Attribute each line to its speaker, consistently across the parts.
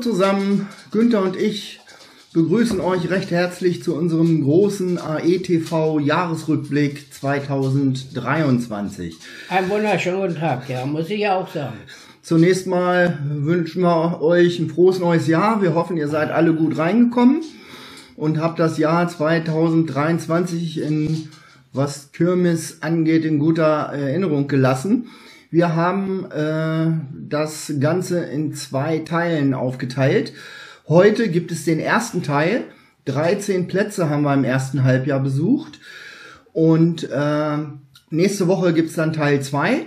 Speaker 1: Zusammen, Günther und ich begrüßen euch recht herzlich zu unserem großen AETV Jahresrückblick 2023.
Speaker 2: Einen wunderschönen guten Tag, ja, muss ich ja auch sagen.
Speaker 1: Zunächst mal wünschen wir euch ein frohes neues Jahr. Wir hoffen, ihr seid alle gut reingekommen und habt das Jahr 2023 in was Kirmes angeht in guter Erinnerung gelassen. Wir haben äh, das Ganze in zwei Teilen aufgeteilt. Heute gibt es den ersten Teil. 13 Plätze haben wir im ersten Halbjahr besucht. Und äh, nächste Woche gibt es dann Teil 2.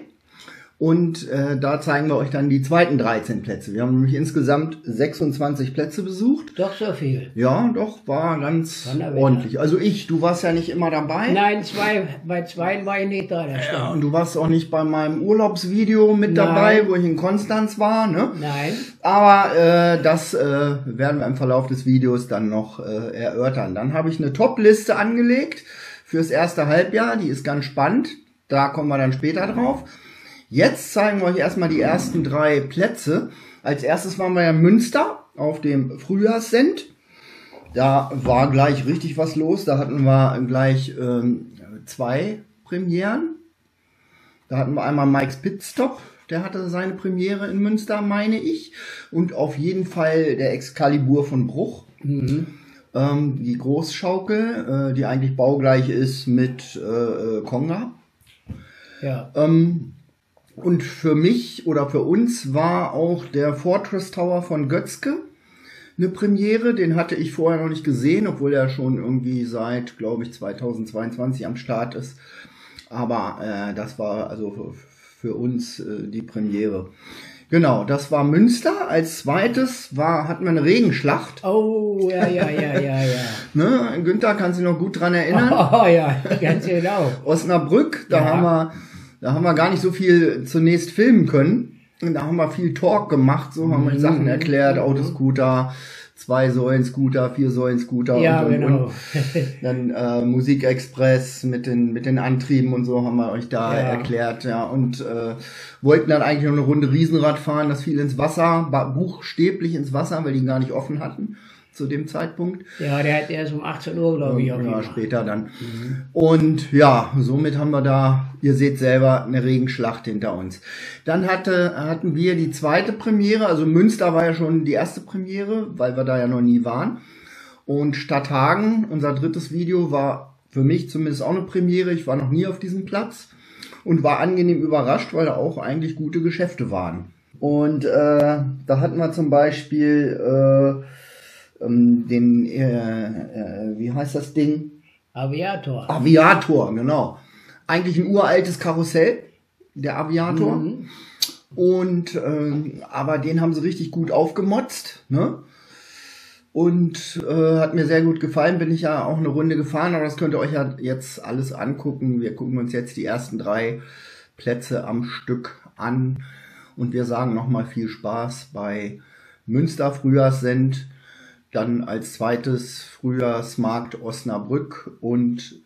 Speaker 1: Und äh, da zeigen wir euch dann die zweiten 13 Plätze. Wir haben nämlich insgesamt 26 Plätze besucht.
Speaker 2: Doch so viel.
Speaker 1: Ja, doch, war ganz ordentlich. Also ich, du warst ja nicht immer dabei.
Speaker 2: Nein, zwei, bei zwei war ich nicht da.
Speaker 1: Ja, und du warst auch nicht bei meinem Urlaubsvideo mit Nein. dabei, wo ich in Konstanz war, ne?
Speaker 2: Nein.
Speaker 1: Aber äh, das äh, werden wir im Verlauf des Videos dann noch äh, erörtern. Dann habe ich eine Top-Liste angelegt fürs erste Halbjahr. Die ist ganz spannend. Da kommen wir dann später drauf. Jetzt zeigen wir euch erstmal die ersten drei Plätze. Als erstes waren wir ja in Münster auf dem Frühjahrssend. Da war gleich richtig was los. Da hatten wir gleich ähm, zwei Premieren. Da hatten wir einmal Mike's Pitstop. Der hatte seine Premiere in Münster, meine ich. Und auf jeden Fall der Excalibur von Bruch. Mhm. Ähm, die Großschaukel, äh, die eigentlich baugleich ist mit äh, äh Konga.
Speaker 2: Ja.
Speaker 1: Ähm, und für mich oder für uns war auch der Fortress Tower von Götzke eine Premiere. Den hatte ich vorher noch nicht gesehen, obwohl er schon irgendwie seit, glaube ich, 2022 am Start ist. Aber äh, das war also für uns äh, die Premiere. Genau, das war Münster. Als zweites war, hatten wir eine Regenschlacht.
Speaker 2: Oh, ja, ja, ja, ja, ja.
Speaker 1: ne? Günther kann sich noch gut dran erinnern.
Speaker 2: Oh, ja, ganz genau.
Speaker 1: Osnabrück, da ja. haben wir da haben wir gar nicht so viel zunächst filmen können. Und da haben wir viel Talk gemacht, so haben wir mhm. Sachen erklärt, Autoscooter, zwei Säulen Scooter, vier Säulen Scooter
Speaker 2: ja,
Speaker 1: und,
Speaker 2: genau.
Speaker 1: und, dann äh, Musikexpress mit den mit den Antrieben und so haben wir euch da ja. erklärt, ja und äh, wollten dann eigentlich noch eine Runde Riesenrad fahren, das fiel ins Wasser, buchstäblich ins Wasser, weil die ihn gar nicht offen hatten zu dem Zeitpunkt.
Speaker 2: Ja, der hat erst um 18 Uhr, glaube ich,
Speaker 1: auch Ja, später dann. Mhm. Und ja, somit haben wir da, ihr seht selber, eine Regenschlacht hinter uns. Dann hatte, hatten wir die zweite Premiere, also Münster war ja schon die erste Premiere, weil wir da ja noch nie waren. Und Stadthagen, unser drittes Video, war für mich zumindest auch eine Premiere. Ich war noch nie auf diesem Platz und war angenehm überrascht, weil da auch eigentlich gute Geschäfte waren. Und äh, da hatten wir zum Beispiel äh, ähm, den, äh, äh, wie heißt das Ding?
Speaker 2: Aviator.
Speaker 1: Aviator, genau. Eigentlich ein uraltes Karussell, der Aviator. Mhm. Und äh, aber den haben sie richtig gut aufgemotzt, ne? Und äh, hat mir sehr gut gefallen, bin ich ja auch eine Runde gefahren, aber das könnt ihr euch ja jetzt alles angucken. Wir gucken uns jetzt die ersten drei Plätze am Stück an und wir sagen nochmal viel Spaß bei Münster Frühjahrssend dann als zweites Frühjahrsmarkt Osnabrück und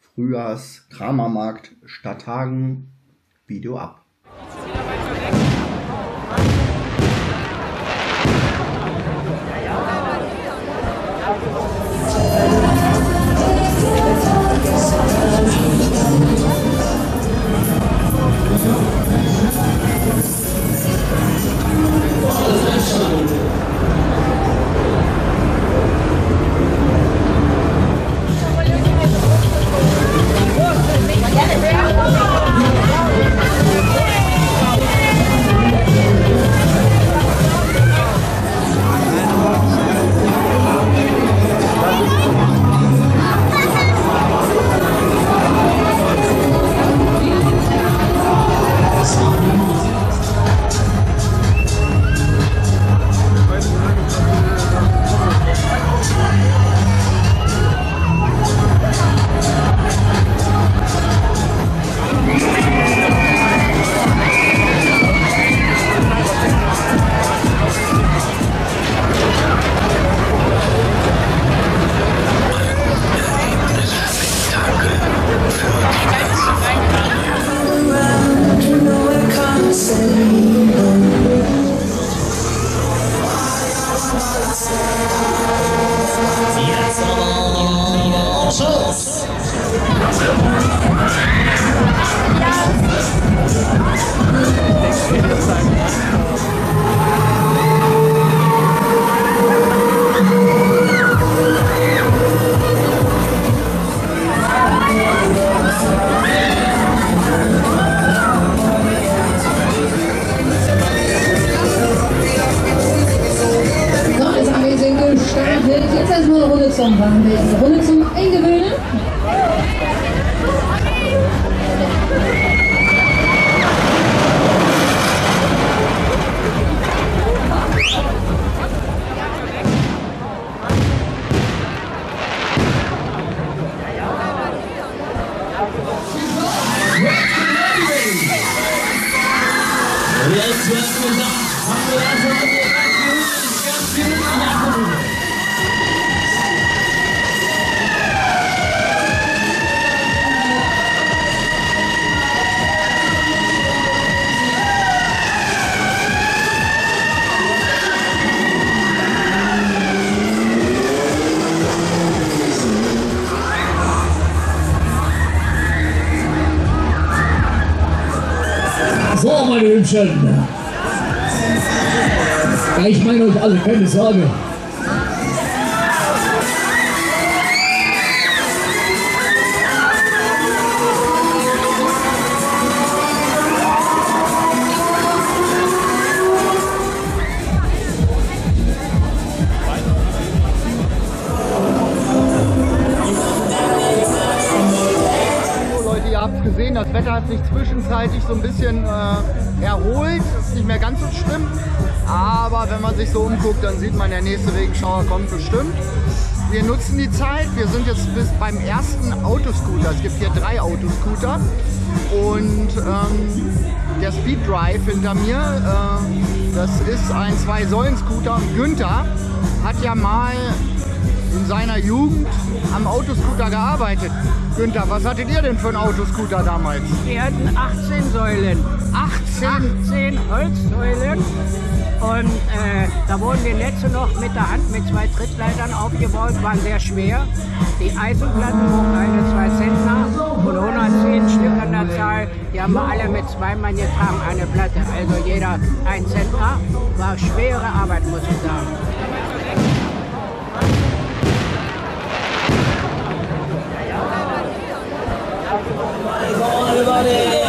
Speaker 1: Frühjahrskramermarkt Stadthagen. Video ab.
Speaker 3: Hübschen. Ja, ich meine euch alle, keine Sorge.
Speaker 1: So, Leute, ihr habt gesehen, das Wetter hat sich zwischenzeitlich so ein bisschen äh, so umguckt, dann sieht man, der nächste Regenschauer kommt bestimmt. Wir nutzen die Zeit. Wir sind jetzt bis beim ersten Autoscooter. Es gibt hier drei Autoscooter. Und ähm, der Speed Drive hinter mir, äh, das ist ein Zwei-Säulen-Scooter. Günther hat ja mal in seiner Jugend am Autoscooter gearbeitet. Günther, was hattet ihr denn für einen Autoscooter damals?
Speaker 2: Wir hatten 18 Säulen.
Speaker 1: 18?
Speaker 2: 18 Holzsäulen. Und äh, da wurden die Netze noch mit der Hand mit zwei Trittleitern aufgebaut, waren sehr schwer. Die Eisenplatten wurden eine 2 Zentner und 110 Stück an der Zahl. Die haben wir alle mit zwei Mann getragen, eine Platte. Also jeder ein Zentner. War schwere Arbeit, muss ich sagen.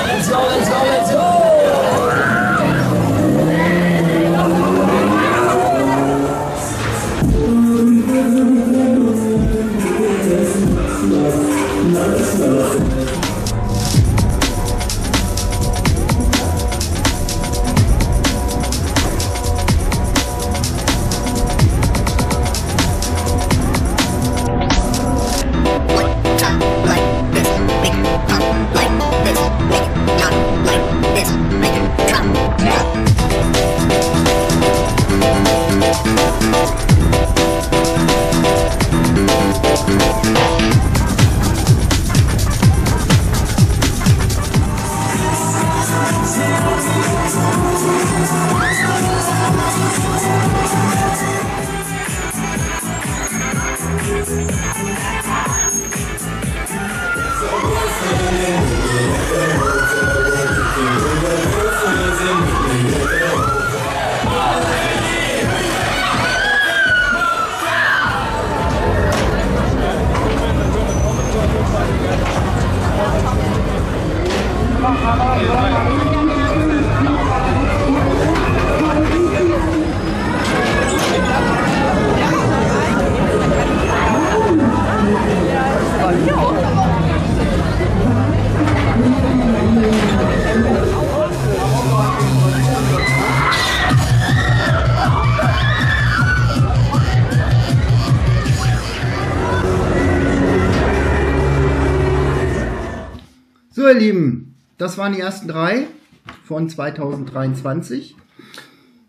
Speaker 3: Let's go, let's go, let's go.
Speaker 1: Waren die ersten drei von 2023.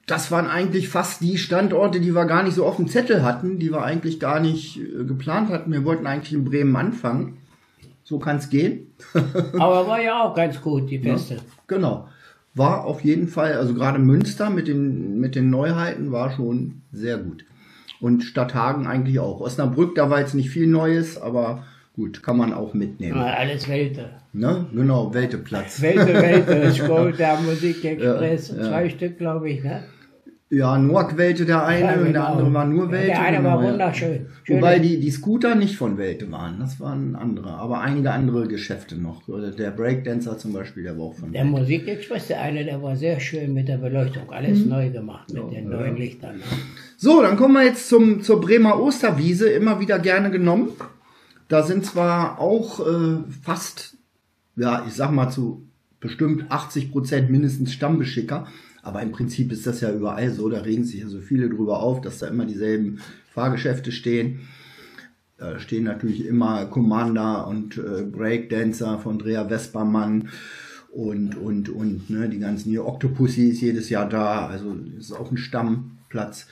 Speaker 1: Das waren eigentlich fast die Standorte, die wir gar nicht so auf dem Zettel hatten, die wir eigentlich gar nicht äh, geplant hatten. Wir wollten eigentlich in Bremen anfangen. So kann es gehen.
Speaker 2: Aber war ja auch ganz gut, die Feste.
Speaker 1: Genau. War auf jeden Fall, also gerade Münster mit den, mit den Neuheiten war schon sehr gut. Und Stadthagen eigentlich auch. Osnabrück, da war jetzt nicht viel Neues, aber gut, kann man auch mitnehmen.
Speaker 2: Ja, Alles Welte.
Speaker 1: Ne? Genau, Welteplatz.
Speaker 2: Welte, Welte, Skolta, Musikexpress,
Speaker 1: Ja, ja.
Speaker 2: zwei Stück, glaube ich. Ne?
Speaker 1: Ja, Noack Welte der eine
Speaker 2: Ja,
Speaker 1: und der
Speaker 2: genau.
Speaker 1: andere war nur Welte.
Speaker 2: Der eine war
Speaker 1: genau, ja.
Speaker 2: wunderschön.
Speaker 1: Wobei
Speaker 2: Schöne-
Speaker 1: die, die Scooter nicht von Welte waren, das waren andere, aber einige andere Geschäfte noch. Der Breakdancer zum Beispiel, der war auch von
Speaker 2: Der
Speaker 1: Welte.
Speaker 2: Musikexpress, der eine, der war sehr schön mit der Beleuchtung. Alles
Speaker 1: Mhm.
Speaker 2: neu gemacht mit den neuen Lichtern.
Speaker 1: So, dann kommen wir jetzt zum, zur Bremer Osterwiese, immer wieder gerne genommen. Da sind zwar auch äh, fast, ja, ich sag mal zu bestimmt 80 Prozent mindestens Stammbeschicker, aber im Prinzip ist das ja überall so, da regen sich ja so viele drüber auf, dass da immer dieselben Fahrgeschäfte stehen. Da stehen natürlich immer Commander und äh, Breakdancer von Drea Vespermann und, und, und, ne, die ganzen hier. Octopussy ist jedes Jahr da, also ist auch ein Stammplatz.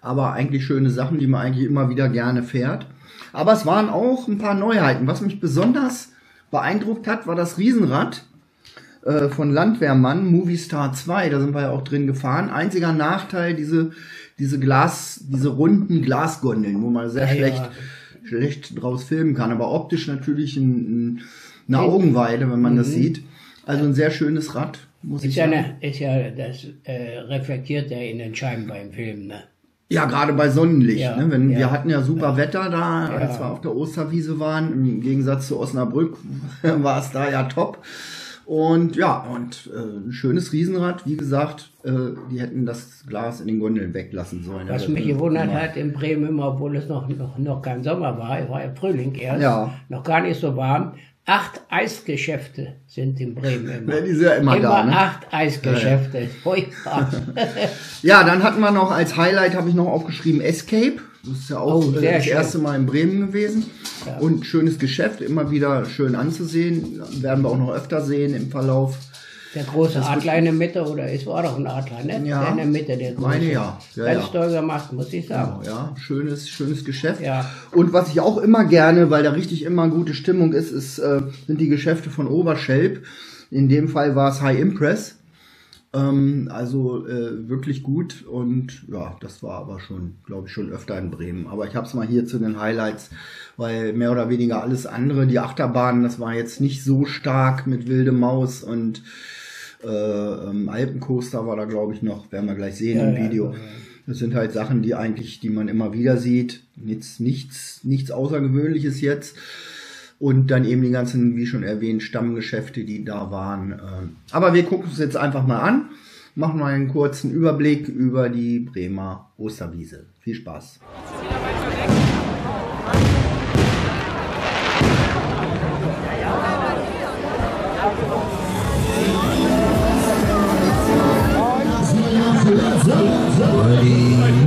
Speaker 1: Aber eigentlich schöne Sachen, die man eigentlich immer wieder gerne fährt. Aber es waren auch ein paar Neuheiten. Was mich besonders beeindruckt hat, war das Riesenrad äh, von Landwehrmann, Movie Star 2, da sind wir ja auch drin gefahren. Einziger Nachteil, diese, diese Glas, diese runden Glasgondeln, wo man sehr
Speaker 2: Ja,
Speaker 1: schlecht,
Speaker 2: ja.
Speaker 1: schlecht draus filmen kann, aber optisch natürlich ein, ein, eine Augenweide, wenn man das sieht. Also ein sehr schönes Rad, muss ich
Speaker 2: Ist ja,
Speaker 1: sagen.
Speaker 2: eine, ist ja das äh, reflektiert ja in den Scheiben beim Film. Ne?
Speaker 1: Ja, gerade bei Sonnenlicht.
Speaker 2: Ja,
Speaker 1: ne? Wenn,
Speaker 2: ja.
Speaker 1: Wir hatten ja super Wetter da, als wir auf der Osterwiese waren. Im Gegensatz zu Osnabrück war es da ja top. Und ja, und äh, ein schönes Riesenrad. Wie gesagt, äh, die hätten das Glas in den Gondeln weglassen sollen.
Speaker 2: Was mich gewundert hat in Bremen, immer, obwohl es noch, noch, noch kein Sommer war, es war ja Frühling erst,
Speaker 1: Ja.
Speaker 2: noch gar nicht so warm. Acht Eisgeschäfte sind in Bremen immer.
Speaker 1: Ja, die sind ja immer da, ne?
Speaker 2: acht Eisgeschäfte. Furchtbar.
Speaker 1: Ja, dann hatten wir noch als Highlight, habe ich noch aufgeschrieben, Escape. Das ist ja auch
Speaker 2: Oh,
Speaker 1: äh, das
Speaker 2: schön.
Speaker 1: erste Mal in Bremen gewesen.
Speaker 2: Ja.
Speaker 1: Und schönes Geschäft, immer wieder schön anzusehen. Werden wir auch noch öfter sehen im Verlauf.
Speaker 2: Der große Adler in der Mitte, oder es war doch ein Adler, ne?
Speaker 1: Ja.
Speaker 2: Der in der Mitte, der große.
Speaker 1: Meine ja. Ja,
Speaker 2: Ganz
Speaker 1: ja.
Speaker 2: toll gemacht, muss ich sagen.
Speaker 1: Ja, schönes, schönes Geschäft.
Speaker 2: Ja.
Speaker 1: Und was ich auch immer gerne, weil da richtig immer gute Stimmung ist, ist äh, sind die Geschäfte von Oberschelp. In dem Fall war es High Impress. Ähm, also äh, wirklich gut und ja, das war aber schon, glaube ich, schon öfter in Bremen. Aber ich habe es mal hier zu den Highlights, weil mehr oder weniger alles andere, die Achterbahnen, das war jetzt nicht so stark mit Wilde Maus und äh, ähm, Alpencoaster war da, glaube ich, noch, werden wir gleich sehen
Speaker 2: Ja,
Speaker 1: im
Speaker 2: ja,
Speaker 1: Video.
Speaker 2: ja.
Speaker 1: Das sind halt Sachen, die eigentlich, die man immer wieder sieht. Jetzt nichts, nichts Außergewöhnliches jetzt. Und dann eben die ganzen, wie schon erwähnt, Stammgeschäfte, die da waren. Ähm, Aber wir gucken uns jetzt einfach mal an. Machen mal einen kurzen Überblick über die Bremer Osterwiese. Viel Spaß.
Speaker 4: Ready.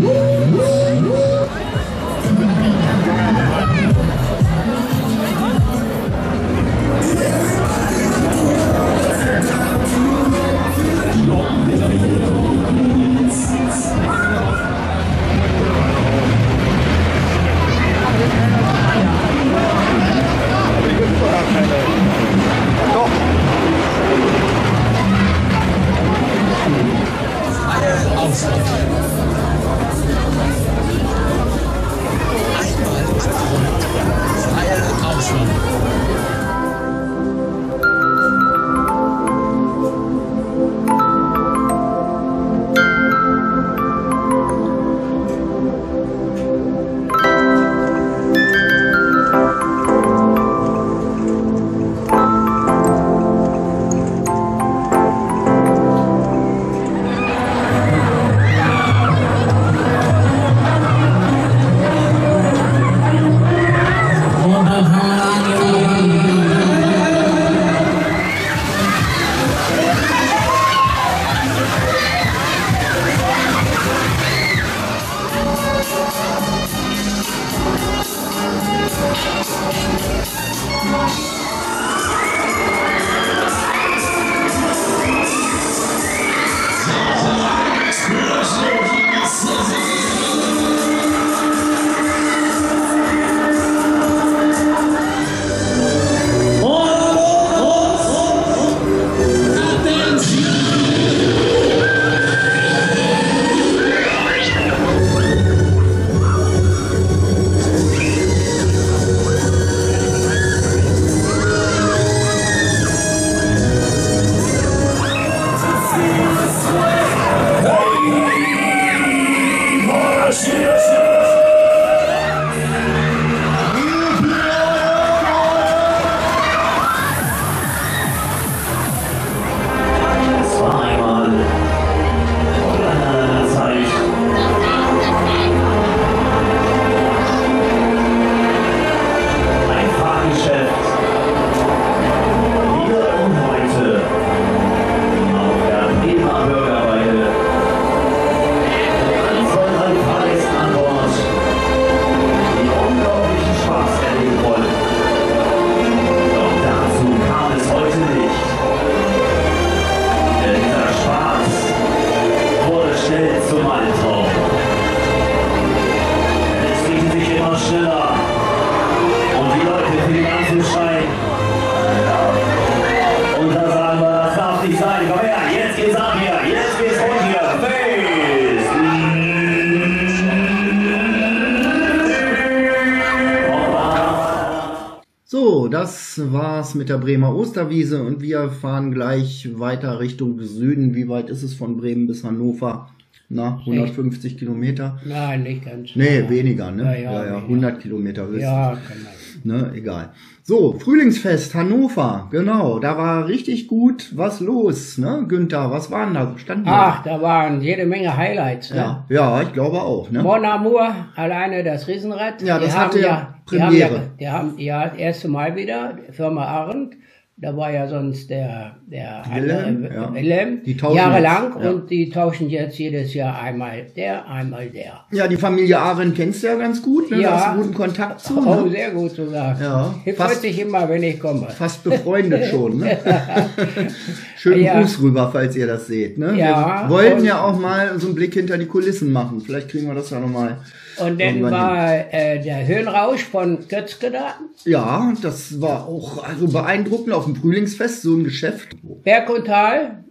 Speaker 1: Das war's mit der Bremer Osterwiese und wir fahren gleich weiter Richtung Süden. Wie weit ist es von Bremen bis Hannover? Na, 150 Kilometer?
Speaker 2: Nein, nicht ganz.
Speaker 1: Nee,
Speaker 2: Ja.
Speaker 1: weniger, ne?
Speaker 2: Ja,
Speaker 1: Ja,
Speaker 2: ja,
Speaker 1: ja,
Speaker 2: weniger.
Speaker 1: 100 Kilometer höchstens.
Speaker 2: Ja, kann man.
Speaker 1: Ne, egal. So, Frühlingsfest Hannover, genau, da war richtig gut was los, ne? Günther, was waren da? Standen?
Speaker 2: Ach, da waren jede Menge Highlights. Ne?
Speaker 1: Ja, ja, ich glaube auch, ne?
Speaker 2: Mon Amour, alleine das Riesenrad.
Speaker 1: Ja, das hatte
Speaker 2: ja
Speaker 1: Premiere.
Speaker 2: Ja, haben ja das erste Mal wieder, Firma Arendt. Da war ja sonst der, der andere,
Speaker 1: ja. Die tauschen
Speaker 2: jahrelang
Speaker 1: ja.
Speaker 2: und die tauschen jetzt jedes Jahr einmal der, einmal der.
Speaker 1: Ja, die Familie Arendt kennst du ja ganz gut, ne?
Speaker 2: Ja.
Speaker 1: Da hast du guten Kontakt zu,
Speaker 2: Oh,
Speaker 1: ne?
Speaker 2: sehr gut sogar.
Speaker 1: Ja, fast-
Speaker 2: freut sich immer, wenn ich komme.
Speaker 1: Fast befreundet schon, ne? Schönen
Speaker 2: Ja.
Speaker 1: Gruß rüber, falls ihr das seht, ne?
Speaker 2: Ja,
Speaker 1: Wir wollten ja auch mal so einen Blick hinter die Kulissen machen. Vielleicht kriegen wir das ja nochmal.
Speaker 2: Und dann war äh, der Höhenrausch von Götzke da.
Speaker 1: Ja, das war auch also beeindruckend auf dem Frühlingsfest, so ein Geschäft.
Speaker 2: Berg und Tal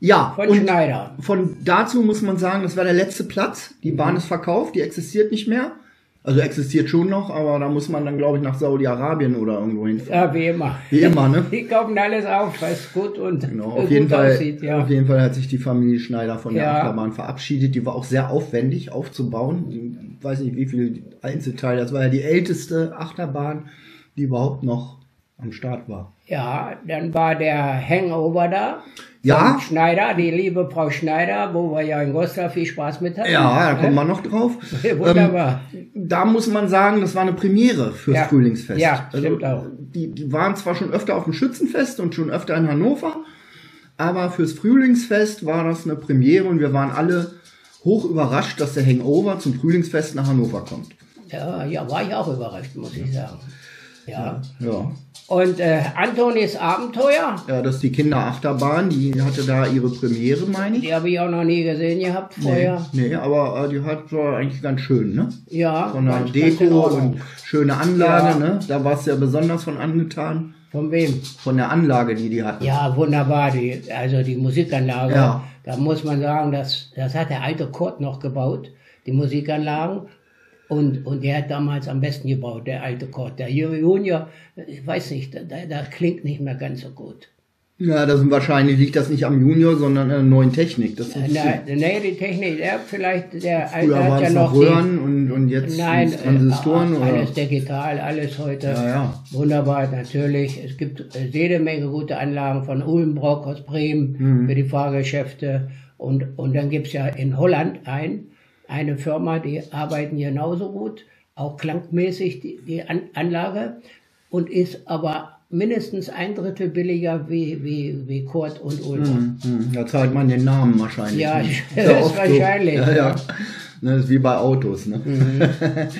Speaker 1: Ja,
Speaker 2: von
Speaker 1: und
Speaker 2: Schneider.
Speaker 1: von dazu muss man sagen, das war der letzte Platz. Die
Speaker 2: Mhm.
Speaker 1: Bahn ist verkauft, die existiert nicht mehr. Also existiert schon noch, aber da muss man dann, glaube ich, nach Saudi-Arabien oder irgendwo hinfahren.
Speaker 2: Ja, wie immer.
Speaker 1: Wie immer, ne?
Speaker 2: Die kaufen alles auf, was gut und
Speaker 1: Genau,
Speaker 2: gut
Speaker 1: auf jeden, Fall,
Speaker 2: aussieht. Ja.
Speaker 1: auf jeden Fall hat sich die Familie Schneider von der
Speaker 2: Ja.
Speaker 1: Achterbahn verabschiedet. Die war auch sehr aufwendig aufzubauen. Ich weiß nicht, wie viel Einzelteile. Das war ja die älteste Achterbahn, die überhaupt noch am Start war.
Speaker 2: ja, dann war der Hangover da.
Speaker 1: Ja.
Speaker 2: Schneider, die liebe Frau Schneider, wo wir ja in Goslar viel Spaß mit hatten.
Speaker 1: Ja, da kommen wir noch drauf.
Speaker 2: Wunderbar.
Speaker 1: Ähm, da muss man sagen, das war eine Premiere fürs
Speaker 2: Ja.
Speaker 1: Frühlingsfest.
Speaker 2: Ja,
Speaker 1: also,
Speaker 2: stimmt auch.
Speaker 1: Die, die waren zwar schon öfter auf dem Schützenfest und schon öfter in Hannover, aber fürs Frühlingsfest war das eine Premiere und wir waren alle hoch überrascht, dass der Hangover zum Frühlingsfest nach Hannover kommt.
Speaker 2: Ja, ja, war ich auch überrascht, muss ich sagen. Ja.
Speaker 1: Ja,
Speaker 2: Und äh, Antonis Abenteuer,
Speaker 1: ja das ist die Kinderachterbahn, die hatte da ihre Premiere, meine ich.
Speaker 2: die habe ich auch noch nie gesehen gehabt vorher.
Speaker 1: Nee, nee, aber äh, die hat war eigentlich ganz schön, ne?
Speaker 2: Ja,
Speaker 1: Von der Deko und schöne Anlage,
Speaker 2: Ja.
Speaker 1: ne? Da war es ja besonders von angetan.
Speaker 2: Von wem?
Speaker 1: Von der Anlage, die die hatten.
Speaker 2: Ja, wunderbar. Die, also die Musikanlage,
Speaker 1: Ja.
Speaker 2: da muss man sagen, das, das hat der alte Kurt noch gebaut, die Musikanlagen. Und, und der hat damals am besten gebaut, der alte Kurt. Der Junior, ich weiß nicht, da, klingt nicht mehr ganz so gut.
Speaker 1: Ja, das sind wahrscheinlich liegt das nicht am Junior, sondern an der neuen Technik. Das ist
Speaker 2: Na, nee, die Technik, der vielleicht, der alte
Speaker 1: früher
Speaker 2: hat
Speaker 1: waren
Speaker 2: ja
Speaker 1: es
Speaker 2: noch
Speaker 1: Röhren und, und jetzt
Speaker 2: Nein,
Speaker 1: sind's Transistoren
Speaker 2: äh,
Speaker 1: oder?
Speaker 2: alles digital, alles heute.
Speaker 1: Ja, ja.
Speaker 2: Wunderbar, natürlich. Es gibt äh, jede Menge gute Anlagen von Ulmbrock aus Bremen
Speaker 1: Mhm.
Speaker 2: für die Fahrgeschäfte. Und, und dann gibt's ja in Holland ein, eine Firma, die arbeiten genauso gut, auch klangmäßig die, die An Anlage und ist aber mindestens ein Drittel billiger wie, wie, wie Kurt und Ulmbrock.
Speaker 1: Hm, Da zahlt man den Namen wahrscheinlich.
Speaker 2: Ja,
Speaker 1: ne?
Speaker 2: ist
Speaker 1: oft
Speaker 2: wahrscheinlich,
Speaker 1: So. Ja, ja. Ne, Das ist wie bei Autos. Ne?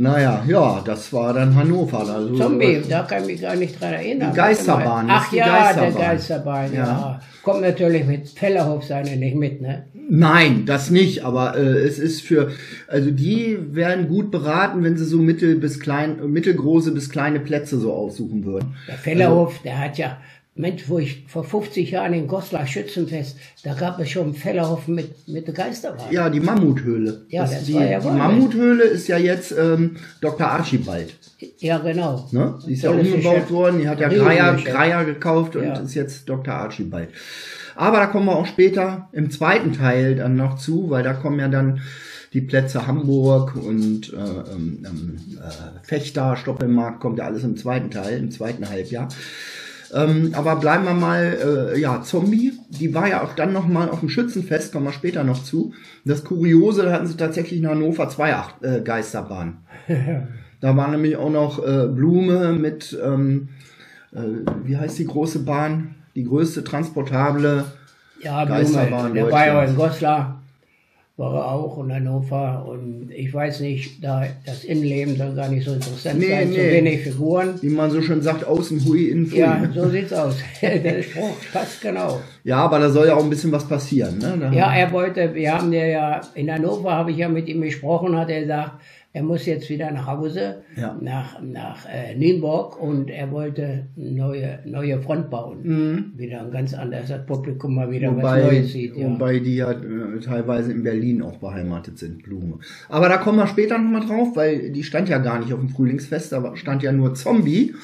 Speaker 1: naja, ja, das war dann Hannover. Also,
Speaker 2: Zombie, da kann ich mich gar nicht dran erinnern.
Speaker 1: Die Geisterbahn,
Speaker 2: Ach
Speaker 1: die
Speaker 2: ja,
Speaker 1: Geisterbahn.
Speaker 2: der Geisterbahn, ja.
Speaker 1: Ja.
Speaker 2: Kommt natürlich mit Fellerhof seine nicht mit, ne?
Speaker 1: Nein, das nicht, aber äh, es ist für, also die werden gut beraten, wenn sie so mittel bis klein, mittelgroße bis kleine Plätze so aussuchen würden.
Speaker 2: Der Fellerhof, der hat ja, Mensch, wo ich vor 50 Jahren in Goslar Schützenfest, da gab es schon einen Fellerhof mit, mit der Geisterbahn.
Speaker 1: Ja, die Mammuthöhle.
Speaker 2: Ja, das
Speaker 1: die,
Speaker 2: war ja
Speaker 1: die. Mammuthöhle ist ja jetzt ähm, Dr. Archibald.
Speaker 2: Ja, genau.
Speaker 1: Ne? Die ist ja umgebaut worden, die hat ja Greier. Greier gekauft und
Speaker 2: Ja.
Speaker 1: ist jetzt Dr. Archibald. Aber da kommen wir auch später im zweiten Teil dann noch zu, weil da kommen ja dann die Plätze Hamburg und äh, ähm, ähm, äh, Fechter, Stoppelmarkt, kommt ja alles im zweiten Teil, im zweiten Halbjahr. Ähm, aber bleiben wir mal, äh, ja, Zombie, die war ja auch dann nochmal auf dem Schützenfest, kommen wir später noch zu. Das Kuriose, da hatten sie tatsächlich in Hannover zwei Acht, äh, Geisterbahnen. Da war nämlich auch noch äh, Blume mit, ähm, äh, wie heißt die große Bahn? Die größte transportable.
Speaker 2: Ja,
Speaker 1: Geisterbahn
Speaker 2: der war ja in Goslar, war er auch in Hannover und ich weiß nicht, da das Innenleben soll gar nicht so interessant
Speaker 1: Nee,
Speaker 2: sein,
Speaker 1: nee.
Speaker 2: wenig Figuren.
Speaker 1: Wie man so schön sagt, außen hui, innen pfui.
Speaker 2: Ja, so sieht's aus. der Spruch passt genau.
Speaker 1: ja, aber da soll ja auch ein bisschen was passieren. Ne?
Speaker 2: Ja, er wollte, wir haben ja, ja in Hannover habe ich ja mit ihm gesprochen, hat er gesagt, er muss jetzt wieder nach Hause,
Speaker 1: Ja.
Speaker 2: nach, nach äh, Nienburg und er wollte eine neue, neue Front bauen. Wieder ein ganz anderes, das Publikum mal wieder was
Speaker 1: Mhm. Wobei,
Speaker 2: Neues sieht. Ja.
Speaker 1: wobei die ja äh, teilweise in Berlin auch beheimatet sind, Blume. Aber da kommen wir später nochmal drauf, weil die stand ja gar nicht auf dem Frühlingsfest, da stand ja nur Zombie.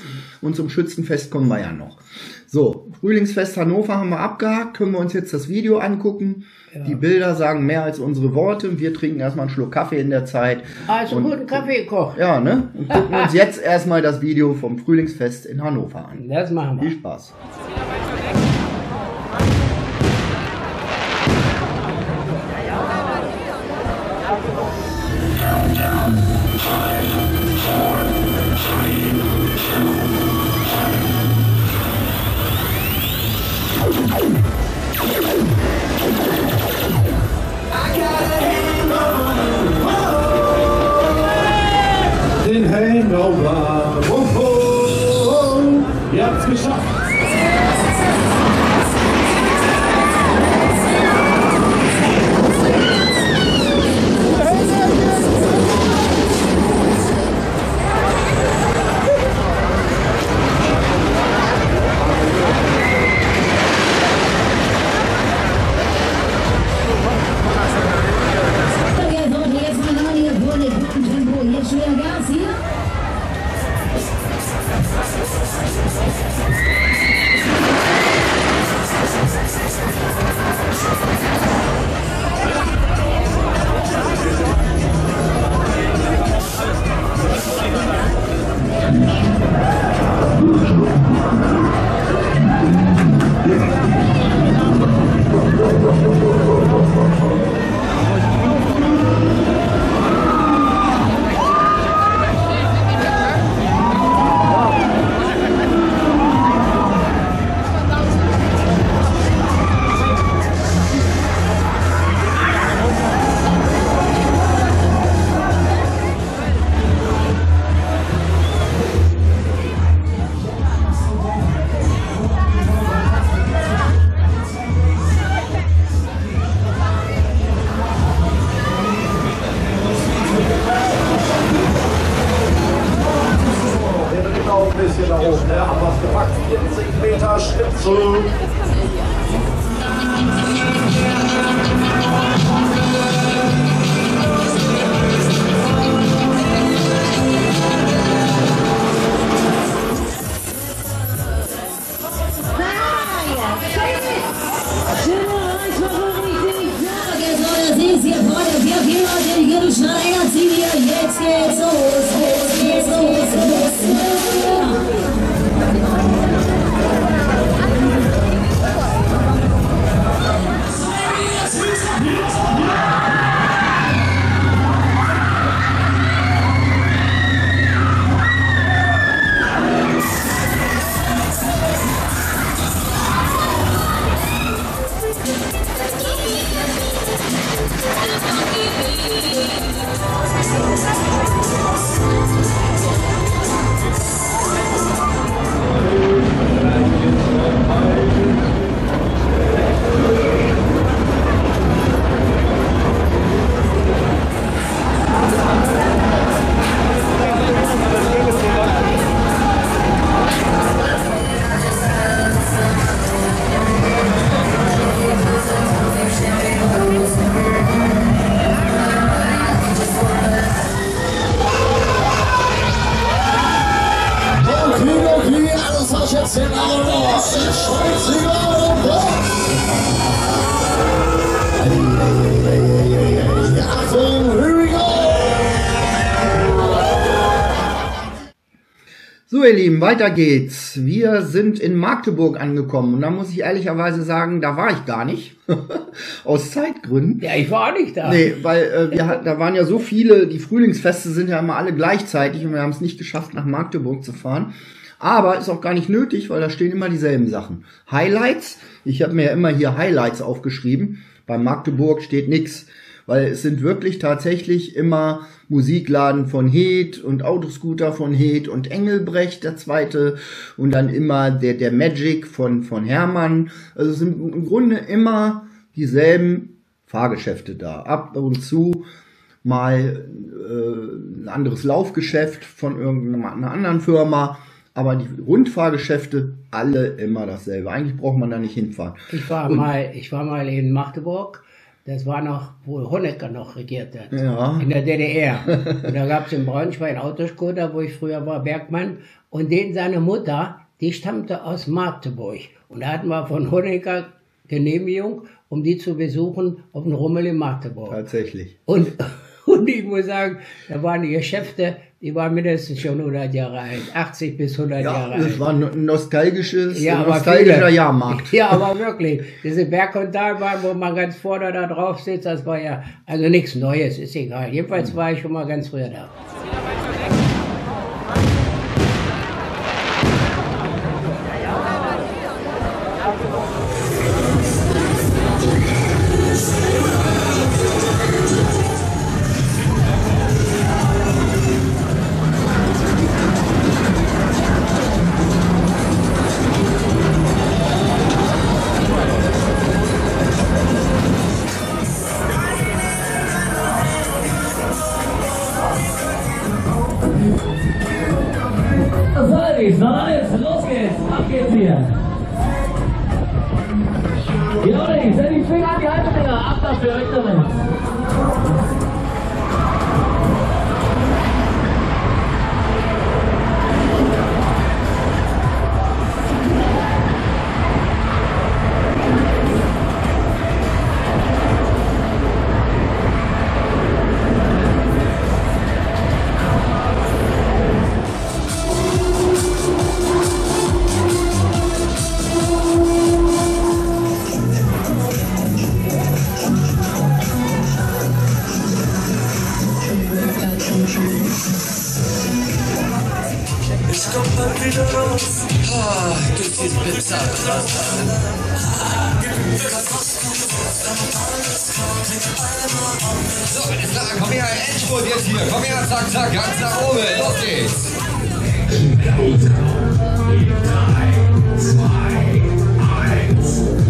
Speaker 1: und zum Schützenfest kommen wir ja noch. So, Frühlingsfest Hannover haben wir abgehakt, können wir uns jetzt das Video angucken. Die Bilder sagen mehr als unsere Worte. Wir trinken erstmal einen Schluck Kaffee in der Zeit.
Speaker 2: Also
Speaker 1: Und-
Speaker 2: guten Kaffee gekocht.
Speaker 1: Ja, ne? Und gucken uns jetzt erstmal das Video vom Frühlingsfest in Hannover an.
Speaker 2: Das machen
Speaker 1: Viel
Speaker 2: wir.
Speaker 1: Spaß.
Speaker 4: den
Speaker 1: Lieben, weiter geht's. Wir sind in Magdeburg angekommen und da muss ich ehrlicherweise sagen, da war ich gar nicht. Aus Zeitgründen.
Speaker 2: Ja, ich war auch nicht da.
Speaker 1: Nee, weil äh, wir da waren ja so viele, die Frühlingsfeste sind ja immer alle gleichzeitig und wir haben es nicht geschafft, nach Magdeburg zu fahren. Aber ist auch gar nicht nötig, weil da stehen immer dieselben Sachen. Highlights, ich habe mir ja immer hier Highlights aufgeschrieben. Bei Magdeburg steht nix, weil es sind wirklich tatsächlich immer Musikladen von Heet und Autoscooter von Heet und Engelbrecht, der zweite, und dann immer der, der Magic von, von Hermann. Also es sind im Grunde immer dieselben Fahrgeschäfte da. Ab und zu mal äh, ein anderes Laufgeschäft von irgendeiner anderen Firma, aber die Rundfahrgeschäfte alle immer dasselbe. Eigentlich braucht man da nicht hinfahren.
Speaker 2: Ich war mal, ich war mal in Magdeburg. Das war noch, wo Honecker noch regiert hat.
Speaker 1: Ja.
Speaker 2: In der DDR. Und da gab es in Braunschweig einen Autoscooter, wo ich früher war, Bergmann. Und den seine Mutter, die stammte aus Magdeburg. Und da hatten wir von Honecker Genehmigung, um die zu besuchen auf dem Rummel in Magdeburg.
Speaker 1: Tatsächlich.
Speaker 2: Und, und ich muss sagen, da waren die Geschäfte, die waren mindestens schon 100 Jahre alt, 80 bis 100
Speaker 1: Ja,
Speaker 2: Jahre
Speaker 1: das
Speaker 2: alt.
Speaker 1: war ein nostalgisches,
Speaker 2: Ja, aber
Speaker 1: nostalgischer
Speaker 2: viele.
Speaker 1: Jahrmarkt.
Speaker 2: Ja, aber wirklich. Diese Berg- und Talbahn, wo man ganz vorne da drauf sitzt, das war ja, also nichts Neues, ist egal. Jedenfalls war ich schon mal ganz früher da.
Speaker 3: Die
Speaker 5: Pizza.
Speaker 6: So, alles klar, komm her, Endspurt jetzt hier. Komm her, zack, zack, ganz nach oben. Los geht's.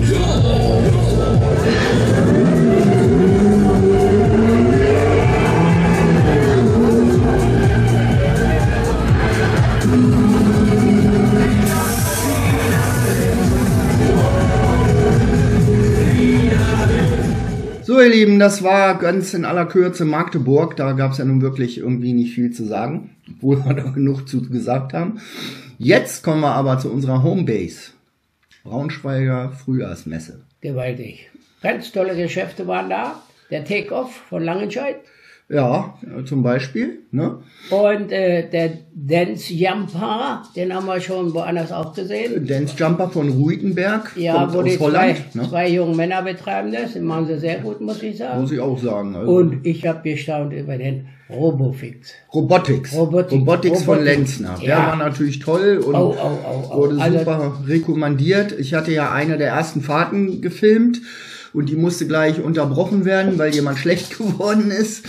Speaker 1: So, ihr Lieben, das war ganz in aller Kürze Magdeburg. Da gab es ja nun wirklich irgendwie nicht viel zu sagen, obwohl wir da genug zu gesagt haben. Jetzt kommen wir aber zu unserer Homebase. Braunschweiger Frühjahrsmesse.
Speaker 2: Gewaltig. Ganz tolle Geschäfte waren da. Der Take-Off von Langenscheid
Speaker 1: Ja, zum Beispiel. Ne?
Speaker 2: und äh, der Dance Jumper, den haben wir schon woanders auch gesehen.
Speaker 1: Dance Jumper von Ruitenberg,
Speaker 2: Ja, wo
Speaker 1: aus
Speaker 2: die zwei,
Speaker 1: Holland. Ne?
Speaker 2: zwei jungen Männer betreiben das. Den machen sie sehr gut, muss ich sagen.
Speaker 1: Muss ich auch sagen. Also
Speaker 2: Und ich habe gestaunt über den Robofix.
Speaker 1: Robotics.
Speaker 2: Robotics.
Speaker 1: Robotics von. Lenzner. Der
Speaker 2: Ja.
Speaker 1: war natürlich toll und
Speaker 2: au, au, au.
Speaker 1: wurde
Speaker 2: Also-
Speaker 1: super rekommandiert. Ich hatte ja eine der ersten Fahrten gefilmt und die musste gleich unterbrochen werden, weil jemand schlecht geworden ist.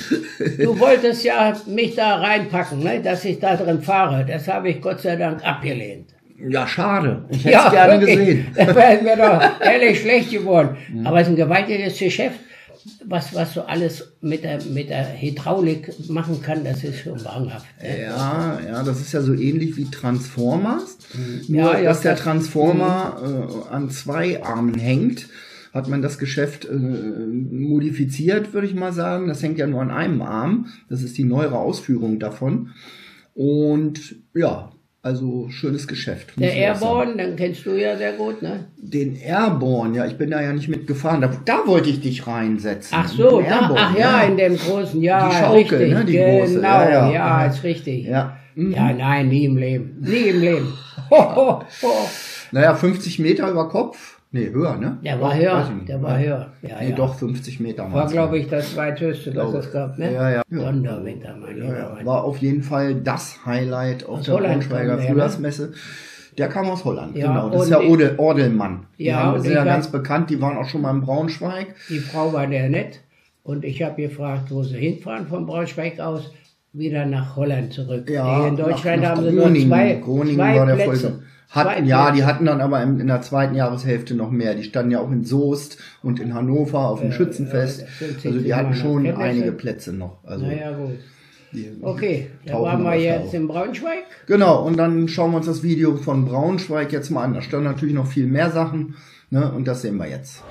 Speaker 2: Du wolltest ja mich da reinpacken, ne, dass ich da drin fahre. Das habe ich Gott sei Dank abgelehnt.
Speaker 1: ja, schade. Ich hätte es gerne
Speaker 2: wirklich.
Speaker 1: gesehen.
Speaker 2: Das wäre mir doch ehrlich schlecht geworden.
Speaker 1: Mhm.
Speaker 2: Aber es ist ein gewaltiges Geschäft. Was, was du alles mit der, mit der Hydraulik machen kann, das ist schon wahnhaft. ne?
Speaker 1: Ja, ja, das ist ja so ähnlich wie Transformers. Nur,
Speaker 2: Ja, ja,
Speaker 1: dass der
Speaker 2: das-
Speaker 1: Transformer äh, an zwei Armen hängt, hat man das Geschäft äh, modifiziert, würde ich mal sagen. Das hängt ja nur an einem Arm. Das ist die neuere Ausführung davon. Und ja, also schönes Geschäft.
Speaker 2: Der. Airborne, den kennst du ja sehr gut, ne?
Speaker 1: Den Airborne, ja, ich bin da ja nicht mitgefahren. Da, da wollte ich dich reinsetzen.
Speaker 2: Ach so, da, ach ja, in dem großen, ja,
Speaker 1: Die Schaukel,
Speaker 2: richtig,
Speaker 1: ne, die
Speaker 2: genau,
Speaker 1: große,
Speaker 2: ja,
Speaker 1: ja, ja.
Speaker 2: ist richtig.
Speaker 1: Ja. Mhm.
Speaker 2: Ja, nein, nie im Leben, nie im Leben. Ho, ho, ho.
Speaker 1: Naja, 50 Meter über Kopf. Nee, höher, ne?
Speaker 2: Der war höher, der war höher. Ja,
Speaker 1: Nee,
Speaker 2: ja.
Speaker 1: doch 50 Meter.
Speaker 2: War, glaube ich, das zweithöchste, das es gab, ne?
Speaker 1: Ja, ja.
Speaker 2: Donnerwetter, mein
Speaker 1: Ja, ja. War auf jeden Fall das Highlight auf
Speaker 2: Aus
Speaker 1: der Braunschweiger
Speaker 2: ne?
Speaker 1: Frühjahrsmesse. Der kam aus Holland,
Speaker 2: Ja,
Speaker 1: genau. Das ist ja
Speaker 2: ich-
Speaker 1: Ode, Ordelmann. Die
Speaker 2: Ja,
Speaker 1: haben,
Speaker 2: und
Speaker 1: sind ja ganz bekannt, die waren auch schon mal in Braunschweig.
Speaker 2: Die Frau war sehr nett und ich habe gefragt, wo sie hinfahren von Braunschweig aus, wieder nach Holland zurück.
Speaker 1: Ja,
Speaker 2: in Deutschland
Speaker 1: nach, nach
Speaker 2: haben sie
Speaker 1: Groningen.
Speaker 2: nur zwei,
Speaker 1: Groningen
Speaker 2: zwei
Speaker 1: war der
Speaker 2: Plätze.
Speaker 1: Folge. Hatten, ja, die hatten dann aber in, in der zweiten Jahreshälfte noch mehr. Die standen ja auch in Soest und in Hannover auf dem Schützenfest.
Speaker 2: ja, das sind
Speaker 1: also die hatten schon
Speaker 2: Kenntnisse.
Speaker 1: einige Plätze noch. Also
Speaker 2: Naja, gut. Okay, da waren wir jetzt in Braunschweig.
Speaker 1: Genau, und dann schauen wir uns das Video von Braunschweig jetzt mal an. Da standen natürlich noch viel mehr Sachen. Ne? Und das sehen wir jetzt.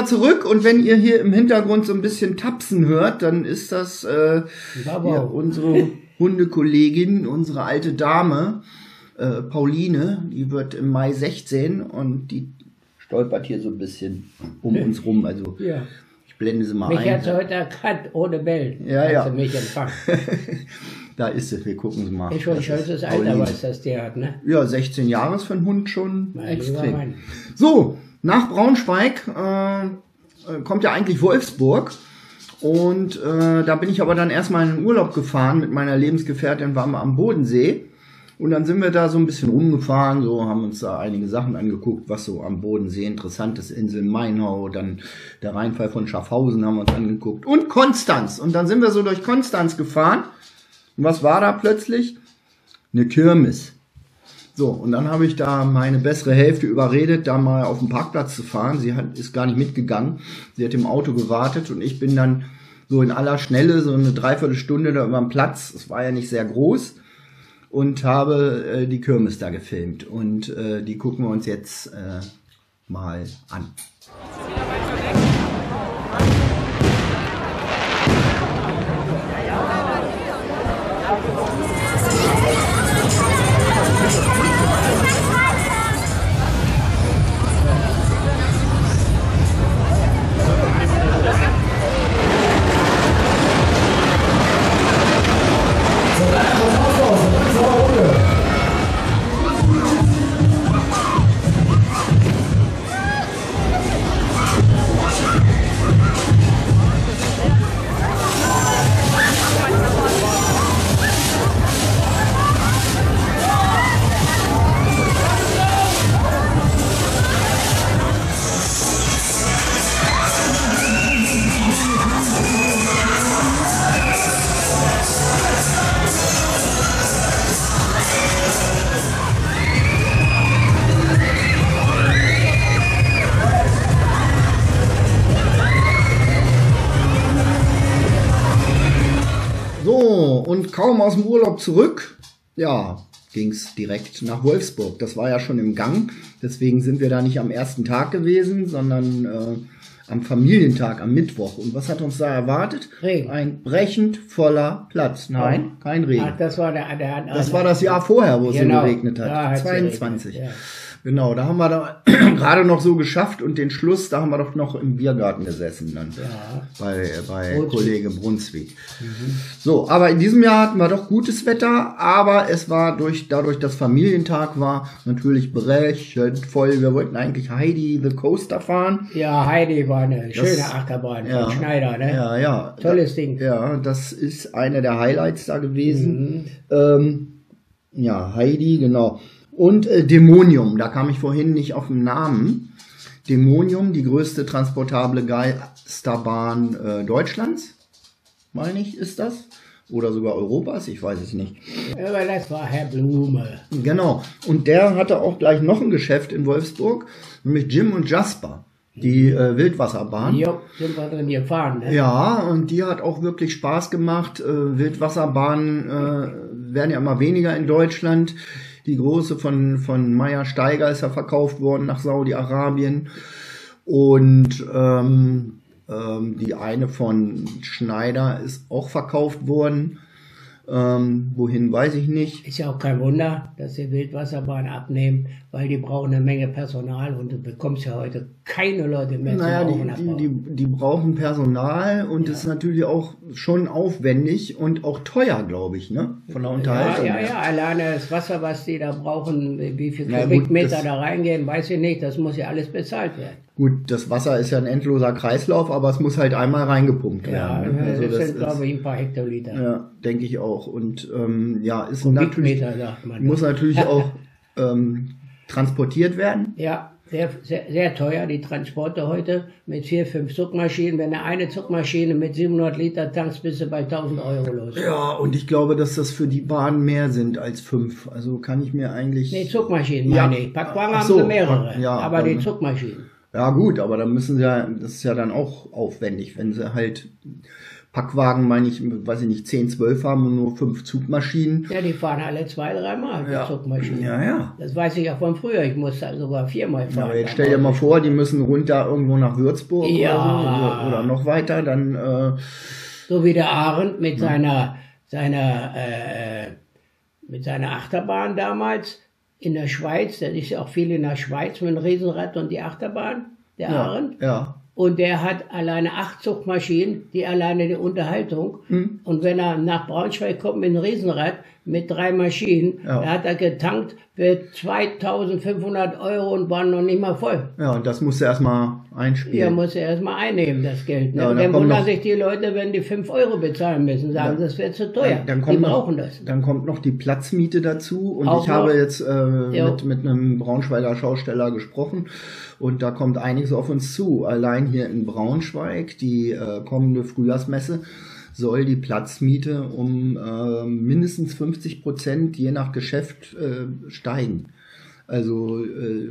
Speaker 1: Wir zurück und wenn ihr hier im Hintergrund so ein bisschen tapsen hört, dann ist das äh, unsere Hundekollegin, unsere alte Dame, äh, Pauline, die wird im Mai 16 und die stolpert hier so ein bisschen um uns rum. Also
Speaker 2: Ja.
Speaker 1: ich blende sie mal
Speaker 2: Mich
Speaker 1: ein.
Speaker 2: hat sie heute erkannt, ohne Bellen.
Speaker 1: Ja, ja.
Speaker 2: mich empfangen.
Speaker 1: da ist sie, wir gucken sie mal.
Speaker 2: Ist schon schönes Alter, was das der hat, ne?
Speaker 1: Ja, 16 Jahre ist für einen Hund schon
Speaker 2: Mein lieber
Speaker 1: extrem. So, nach Braunschweig äh, kommt ja eigentlich Wolfsburg. Und äh, da bin ich aber dann erstmal in den Urlaub gefahren mit meiner Lebensgefährtin, waren wir am Bodensee. Und dann sind wir da so ein bisschen rumgefahren, so haben uns da einige Sachen angeguckt, was so am Bodensee interessant ist. Insel Mainau, dann der Rheinfall von Schaffhausen haben wir uns angeguckt. Und Konstanz. Und dann sind wir so durch Konstanz gefahren. Und was war da plötzlich? Eine Kirmes. So, und dann habe ich da meine bessere Hälfte überredet, da mal auf den Parkplatz zu fahren. Sie hat, ist gar nicht mitgegangen. Sie hat im Auto gewartet und ich bin dann so in aller Schnelle, so eine Dreiviertelstunde da über den Platz. Es war ja nicht sehr groß. Und habe äh, die Kirmes da gefilmt. Und äh, die gucken wir uns jetzt äh, mal an. Urlaub zurück, ja, ging's direkt nach Wolfsburg. Das war ja schon im Gang. Deswegen sind wir da nicht am ersten Tag gewesen, sondern äh, am Familientag, am Mittwoch. Und was hat uns da erwartet?
Speaker 2: Regen.
Speaker 1: Ein brechend voller Platz. Nein, kein Regen.
Speaker 2: Ach, das war der, der, der
Speaker 1: Das war das Jahr vorher, wo es
Speaker 2: Genau,
Speaker 1: geregnet hat.
Speaker 2: da hat's
Speaker 1: 22.
Speaker 2: geregnet,
Speaker 1: Genau, da haben wir da gerade noch so geschafft und den Schluss, da haben wir doch noch im Biergarten gesessen dann. Bei, bei
Speaker 2: Brunswick.
Speaker 1: Kollege Brunswick. So, aber in diesem Jahr hatten wir doch gutes Wetter, aber es war durch, dadurch, dass Familientag war, natürlich berechnet voll. Wir wollten eigentlich Heidi the Coaster fahren.
Speaker 2: Ja, Heidi war eine schöne
Speaker 1: Das-
Speaker 2: Achterbahn
Speaker 1: Ja.
Speaker 2: von Schneider, ne?
Speaker 1: Ja, ja.
Speaker 2: Tolles Ding.
Speaker 1: Ja, das ist einer der Highlights da gewesen.
Speaker 2: Mhm.
Speaker 1: Ähm, ja, Heidi, genau. Und äh, Dämonium, da kam ich vorhin nicht auf den Namen. Dämonium, die größte transportable Geisterbahn äh, Deutschlands, meine ich, ist das. oder sogar Europas, ich weiß es nicht.
Speaker 2: Aber das war Herr Blume.
Speaker 1: Genau. Und der hatte auch gleich noch ein Geschäft in Wolfsburg, nämlich Jim und Jasper, die äh, Wildwasserbahn.
Speaker 2: Jo, sind wir drin gefahren. Ne?
Speaker 1: Ja, und die hat auch wirklich Spaß gemacht. Äh, Wildwasserbahnen äh, werden ja immer weniger in Deutschland. Die große von, von Meier Steiger ist ja verkauft worden nach Saudi-Arabien. Und ähm, ähm, die eine von Schneider ist auch verkauft worden. Ähm, wohin weiß ich nicht.
Speaker 2: Ist ja auch kein Wunder, dass die Wildwasserbahn abnehmen, weil die brauchen eine Menge Personal und du bekommst ja heute keine Leute mehr
Speaker 1: Naja, die, die, die, die brauchen Personal und ist natürlich auch schon aufwendig und auch teuer, glaube ich, ne? Von der
Speaker 2: Ja,
Speaker 1: Unterhaltung.
Speaker 2: ja,
Speaker 1: her.
Speaker 2: ja, alleine das Wasser, was die da brauchen, wie viel
Speaker 1: gut,
Speaker 2: Kubikmeter da reingehen, weiß ich nicht, das muss ja alles bezahlt werden.
Speaker 1: Gut, das Wasser ist ja ein endloser Kreislauf, aber es muss halt einmal reingepumpt
Speaker 2: Ja,
Speaker 1: werden. ne? Also
Speaker 2: das,
Speaker 1: das
Speaker 2: sind,
Speaker 1: ist,
Speaker 2: glaube ich, ein paar Hektoliter.
Speaker 1: ja, denke ich auch. Und ähm, ja, ist natürlich,
Speaker 2: Kubikmeter, sagt man.
Speaker 1: muss natürlich auch ähm, transportiert werden.
Speaker 2: Ja, sehr, sehr, sehr teuer, die Transporte heute mit vier, fünf Zugmaschinen. Wenn du eine Zugmaschine mit 700 Liter tankst, bist du bei 1000 Euro los.
Speaker 1: Ja, und ich glaube, dass das für die Bahn mehr sind als fünf. Also kann ich mir eigentlich.
Speaker 2: Nee, Zugmaschinen
Speaker 1: Ja.
Speaker 2: meine ich. Packwagen haben
Speaker 1: so,
Speaker 2: sie mehrere,
Speaker 1: ja,
Speaker 2: aber die
Speaker 1: dann-
Speaker 2: Zugmaschinen.
Speaker 1: Ja gut, aber dann müssen sie ja, das ist ja dann auch aufwendig, wenn sie halt Packwagen, meine ich, weiß ich nicht, 10, 12 haben und nur fünf Zugmaschinen.
Speaker 2: Ja, die fahren alle zwei, dreimal, die
Speaker 1: Ja.
Speaker 2: Zugmaschinen.
Speaker 1: Ja, ja.
Speaker 2: Das weiß ich ja von früher. Ich musste sogar viermal fahren.
Speaker 1: Aber jetzt stell dir mal vor, die müssen runter irgendwo nach Würzburg
Speaker 2: Ja.
Speaker 1: oder, so, oder noch weiter, dann äh,
Speaker 2: So wie der Arendt mit seiner, seiner, äh, mit seiner Achterbahn damals in der Schweiz. Das ist ja auch viel in der Schweiz mit dem Riesenrad und die Achterbahn, der
Speaker 1: ja,
Speaker 2: Arendt.
Speaker 1: ja.
Speaker 2: Und der hat alleine acht Zugmaschinen, die alleine die Unterhaltung.
Speaker 1: Hm.
Speaker 2: Und wenn er nach Braunschweig kommt mit einem Riesenrad, mit drei Maschinen,
Speaker 1: Ja.
Speaker 2: da hat er getankt für 2500 Euro und war noch nicht mal voll.
Speaker 1: Ja, und das musst du erstmal
Speaker 2: Ja,
Speaker 1: einspielen.
Speaker 2: muss er erstmal einnehmen, das Geld. Ne?
Speaker 1: Ja, und dann
Speaker 2: dann wundern sich die Leute, wenn die 5 Euro bezahlen müssen, sagen, das wäre zu teuer.
Speaker 1: Dann
Speaker 2: die
Speaker 1: kommt,
Speaker 2: brauchen
Speaker 1: noch,
Speaker 2: das.
Speaker 1: dann kommt noch die Platzmiete dazu und
Speaker 2: Auch
Speaker 1: ich habe
Speaker 2: noch?
Speaker 1: jetzt äh, mit, mit einem Braunschweiger Schausteller gesprochen und da kommt einiges auf uns zu. Allein hier in Braunschweig, die äh, kommende Frühjahrsmesse, soll die Platzmiete um äh, mindestens 50 Prozent je nach Geschäft äh, steigen. Also äh,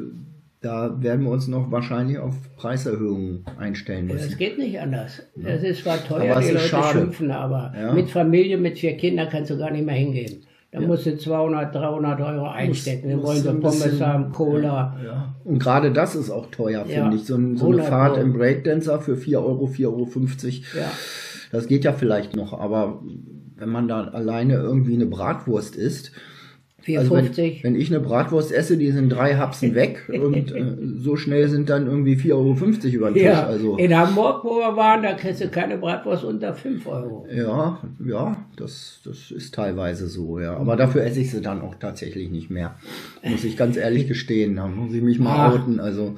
Speaker 1: da werden wir uns noch wahrscheinlich auf Preiserhöhungen einstellen müssen.
Speaker 2: Das geht nicht anders. Das ist zwar teuer,
Speaker 1: Aber es
Speaker 2: die Leute
Speaker 1: schade.
Speaker 2: schimpfen, aber
Speaker 1: Ja.
Speaker 2: mit Familie, mit vier Kindern kannst du gar nicht mehr hingehen. Da musst du 200, 300 Euro einstecken. Wir wollen so Pommes
Speaker 1: bisschen-
Speaker 2: haben, Cola.
Speaker 1: Ja. Und gerade das ist auch teuer,
Speaker 2: Ja.
Speaker 1: finde ich. So, ein, so eine
Speaker 2: 100
Speaker 1: Fahrt
Speaker 2: Euro.
Speaker 1: im Breakdancer für 4 Euro, 4,50 Euro.
Speaker 2: Ja.
Speaker 1: Das geht ja vielleicht noch, aber wenn man da alleine irgendwie eine Bratwurst isst, also wenn,
Speaker 2: 4,50.
Speaker 1: wenn ich eine Bratwurst esse, die sind drei Hapsen weg und äh, so schnell sind dann irgendwie 4,50 Euro über den Tisch.
Speaker 2: ja,
Speaker 1: Also,
Speaker 2: in Hamburg, wo wir waren, da kriegst du keine Bratwurst unter 5 Euro.
Speaker 1: ja, ja, das, das ist teilweise so, ja. Aber dafür esse ich sie dann auch tatsächlich nicht mehr. Muss ich ganz ehrlich gestehen. Da muss ich mich mal
Speaker 2: Ach.
Speaker 1: outen. Also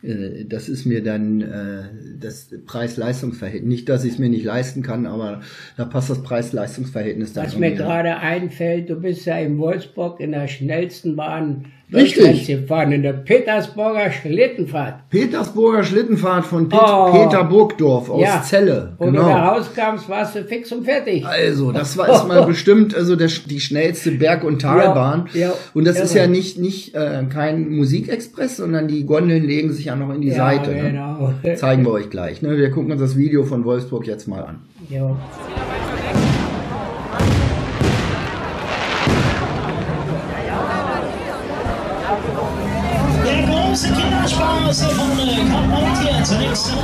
Speaker 1: das ist mir dann äh, das Preis-Leistungs-Verhältnis. Nicht, dass ich es mir nicht leisten kann, aber da passt das Preis-Leistungs-Verhältnis dann
Speaker 2: Was mir gerade einfällt, du bist ja in Wolfsburg in der schnellsten Bahn
Speaker 1: Richtig.
Speaker 2: Gefahren, in der Petersburger Schlittenfahrt.
Speaker 1: Petersburger Schlittenfahrt von Pet
Speaker 2: Oh.
Speaker 1: Peter Burgdorf aus
Speaker 2: Ja.
Speaker 1: Celle.
Speaker 2: Wo du da
Speaker 1: Genau.
Speaker 2: rauskamst, warst du fix und fertig.
Speaker 1: Also, das war ist mal bestimmt also der, die schnellste Berg- und Talbahn.
Speaker 2: Ja, ja,
Speaker 1: und das ist
Speaker 2: irre.
Speaker 1: ja nicht nicht äh, kein Musikexpress, sondern die Gondeln legen sich ja noch in die
Speaker 2: Ja,
Speaker 1: Seite.
Speaker 2: genau.
Speaker 1: Ne? Zeigen wir euch gleich. Ne? Wir gucken uns das Video von Wolfsburg jetzt mal an.
Speaker 2: Ja.
Speaker 3: Der große Kinderspaß von äh, kommt hier zunächst.
Speaker 7: Ja.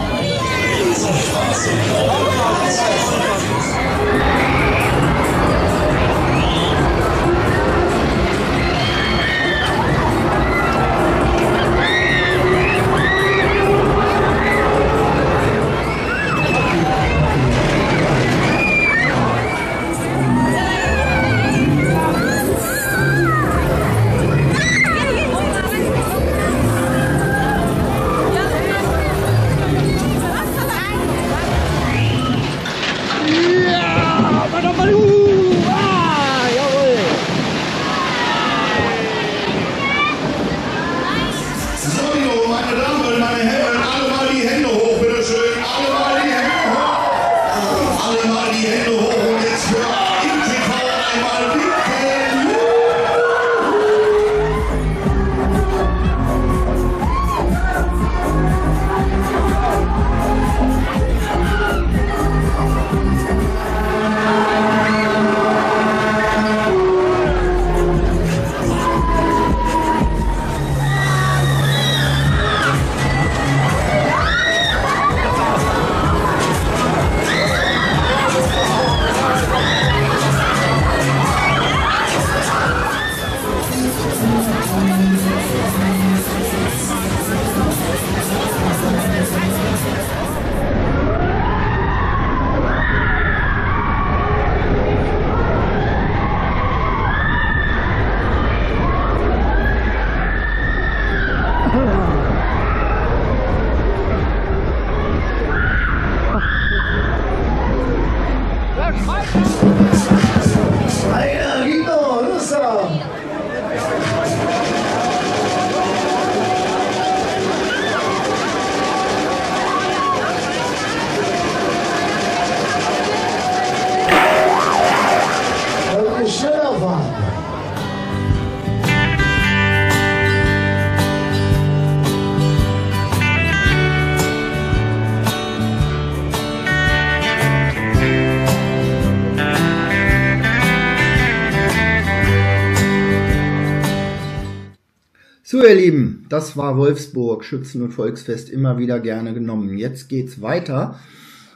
Speaker 1: So, ihr Lieben, das war Wolfsburg, Schützen- und Volksfest, immer wieder gerne genommen. Jetzt geht's weiter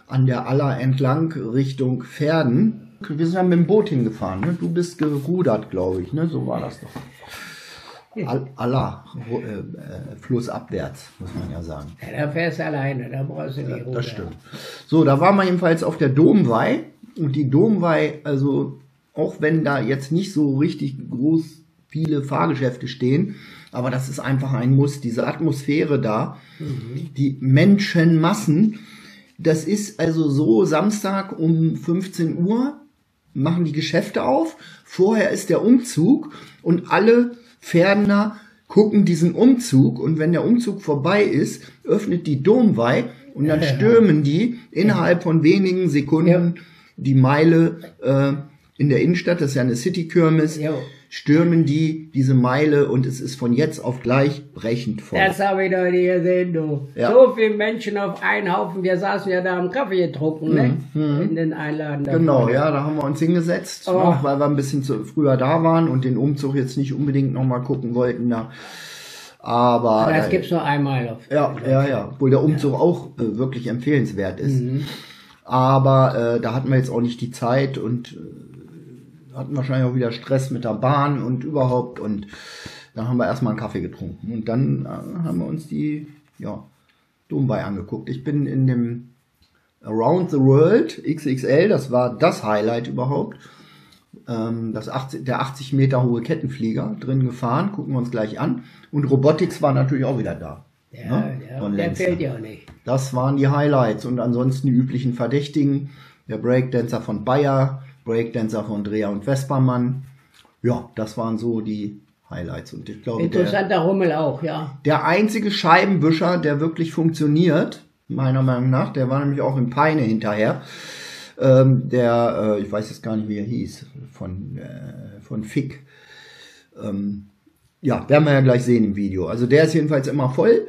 Speaker 1: an der Aller entlang Richtung Pferden. Wir sind ja mit dem Boot hingefahren, ne? Du bist gerudert, glaube ich, ne? So war das doch. Al Aller, äh, äh, flussabwärts, muss man ja sagen.
Speaker 2: Ja, da fährst du alleine, da brauchst du die Ruhe.
Speaker 1: Das stimmt. So, da waren wir jedenfalls auf der Domweih. Und die Domweih, also auch wenn da jetzt nicht so richtig groß viele Fahrgeschäfte stehen, aber das ist einfach ein Muss. Diese Atmosphäre da, die Menschenmassen, das ist also so Samstag um 15 Uhr machen die Geschäfte auf. Vorher ist der Umzug und alle Pferdener gucken diesen Umzug und wenn der Umzug vorbei ist, öffnet die Domweih und dann stürmen die innerhalb von wenigen Sekunden die Meile äh, in der Innenstadt, das ist ja eine City-Kirmes,
Speaker 2: Jo.
Speaker 1: Stürmen die diese Meile und es ist von jetzt auf gleich brechend voll.
Speaker 2: Das habe ich doch nie gesehen, du.
Speaker 1: Ja.
Speaker 2: So viele Menschen auf einen Haufen. Wir saßen ja da am Kaffee getrunken, ne? In den Einladen.
Speaker 1: Mhm, Genau, ja, da haben wir uns hingesetzt,
Speaker 2: Oh.
Speaker 1: noch, weil wir ein bisschen zu, früher da waren und den Umzug jetzt nicht unbedingt nochmal gucken wollten. Ja. Aber
Speaker 2: Aber das
Speaker 1: äh,
Speaker 2: gibt's nur einmal auf.
Speaker 1: ja, ja, ja, obwohl der Umzug auch äh, wirklich empfehlenswert ist. Aber äh, da hatten wir jetzt auch nicht die Zeit und äh, hatten wahrscheinlich auch wieder Stress mit der Bahn und überhaupt und dann haben wir erstmal einen Kaffee getrunken und dann äh, haben wir uns die ja, Dombai angeguckt. Ich bin in dem Around the World XXL, das war das Highlight überhaupt. Ähm, das 80, der 80 Meter hohe Kettenflieger drin gefahren, gucken wir uns gleich an. Und Robotics war natürlich auch wieder da.
Speaker 2: Ja,
Speaker 1: ne,
Speaker 2: ja,
Speaker 1: von
Speaker 2: der fehlt ja auch nicht.
Speaker 1: Das waren die Highlights und ansonsten die üblichen Verdächtigen. Der Breakdancer von Bayer, Breakdancer von Dreher und Vespermann. Ja, das waren so die Highlights. Und ich glaube, der,
Speaker 2: Interessanter Rummel auch, ja.
Speaker 1: der einzige Scheibenwischer, der wirklich funktioniert, meiner Meinung nach, der war nämlich auch in Peine hinterher. Ähm, der, äh, ich weiß jetzt gar nicht, wie er hieß, von, äh, von Fick. Ähm, ja, werden wir ja gleich sehen im Video. Also der ist jedenfalls immer voll,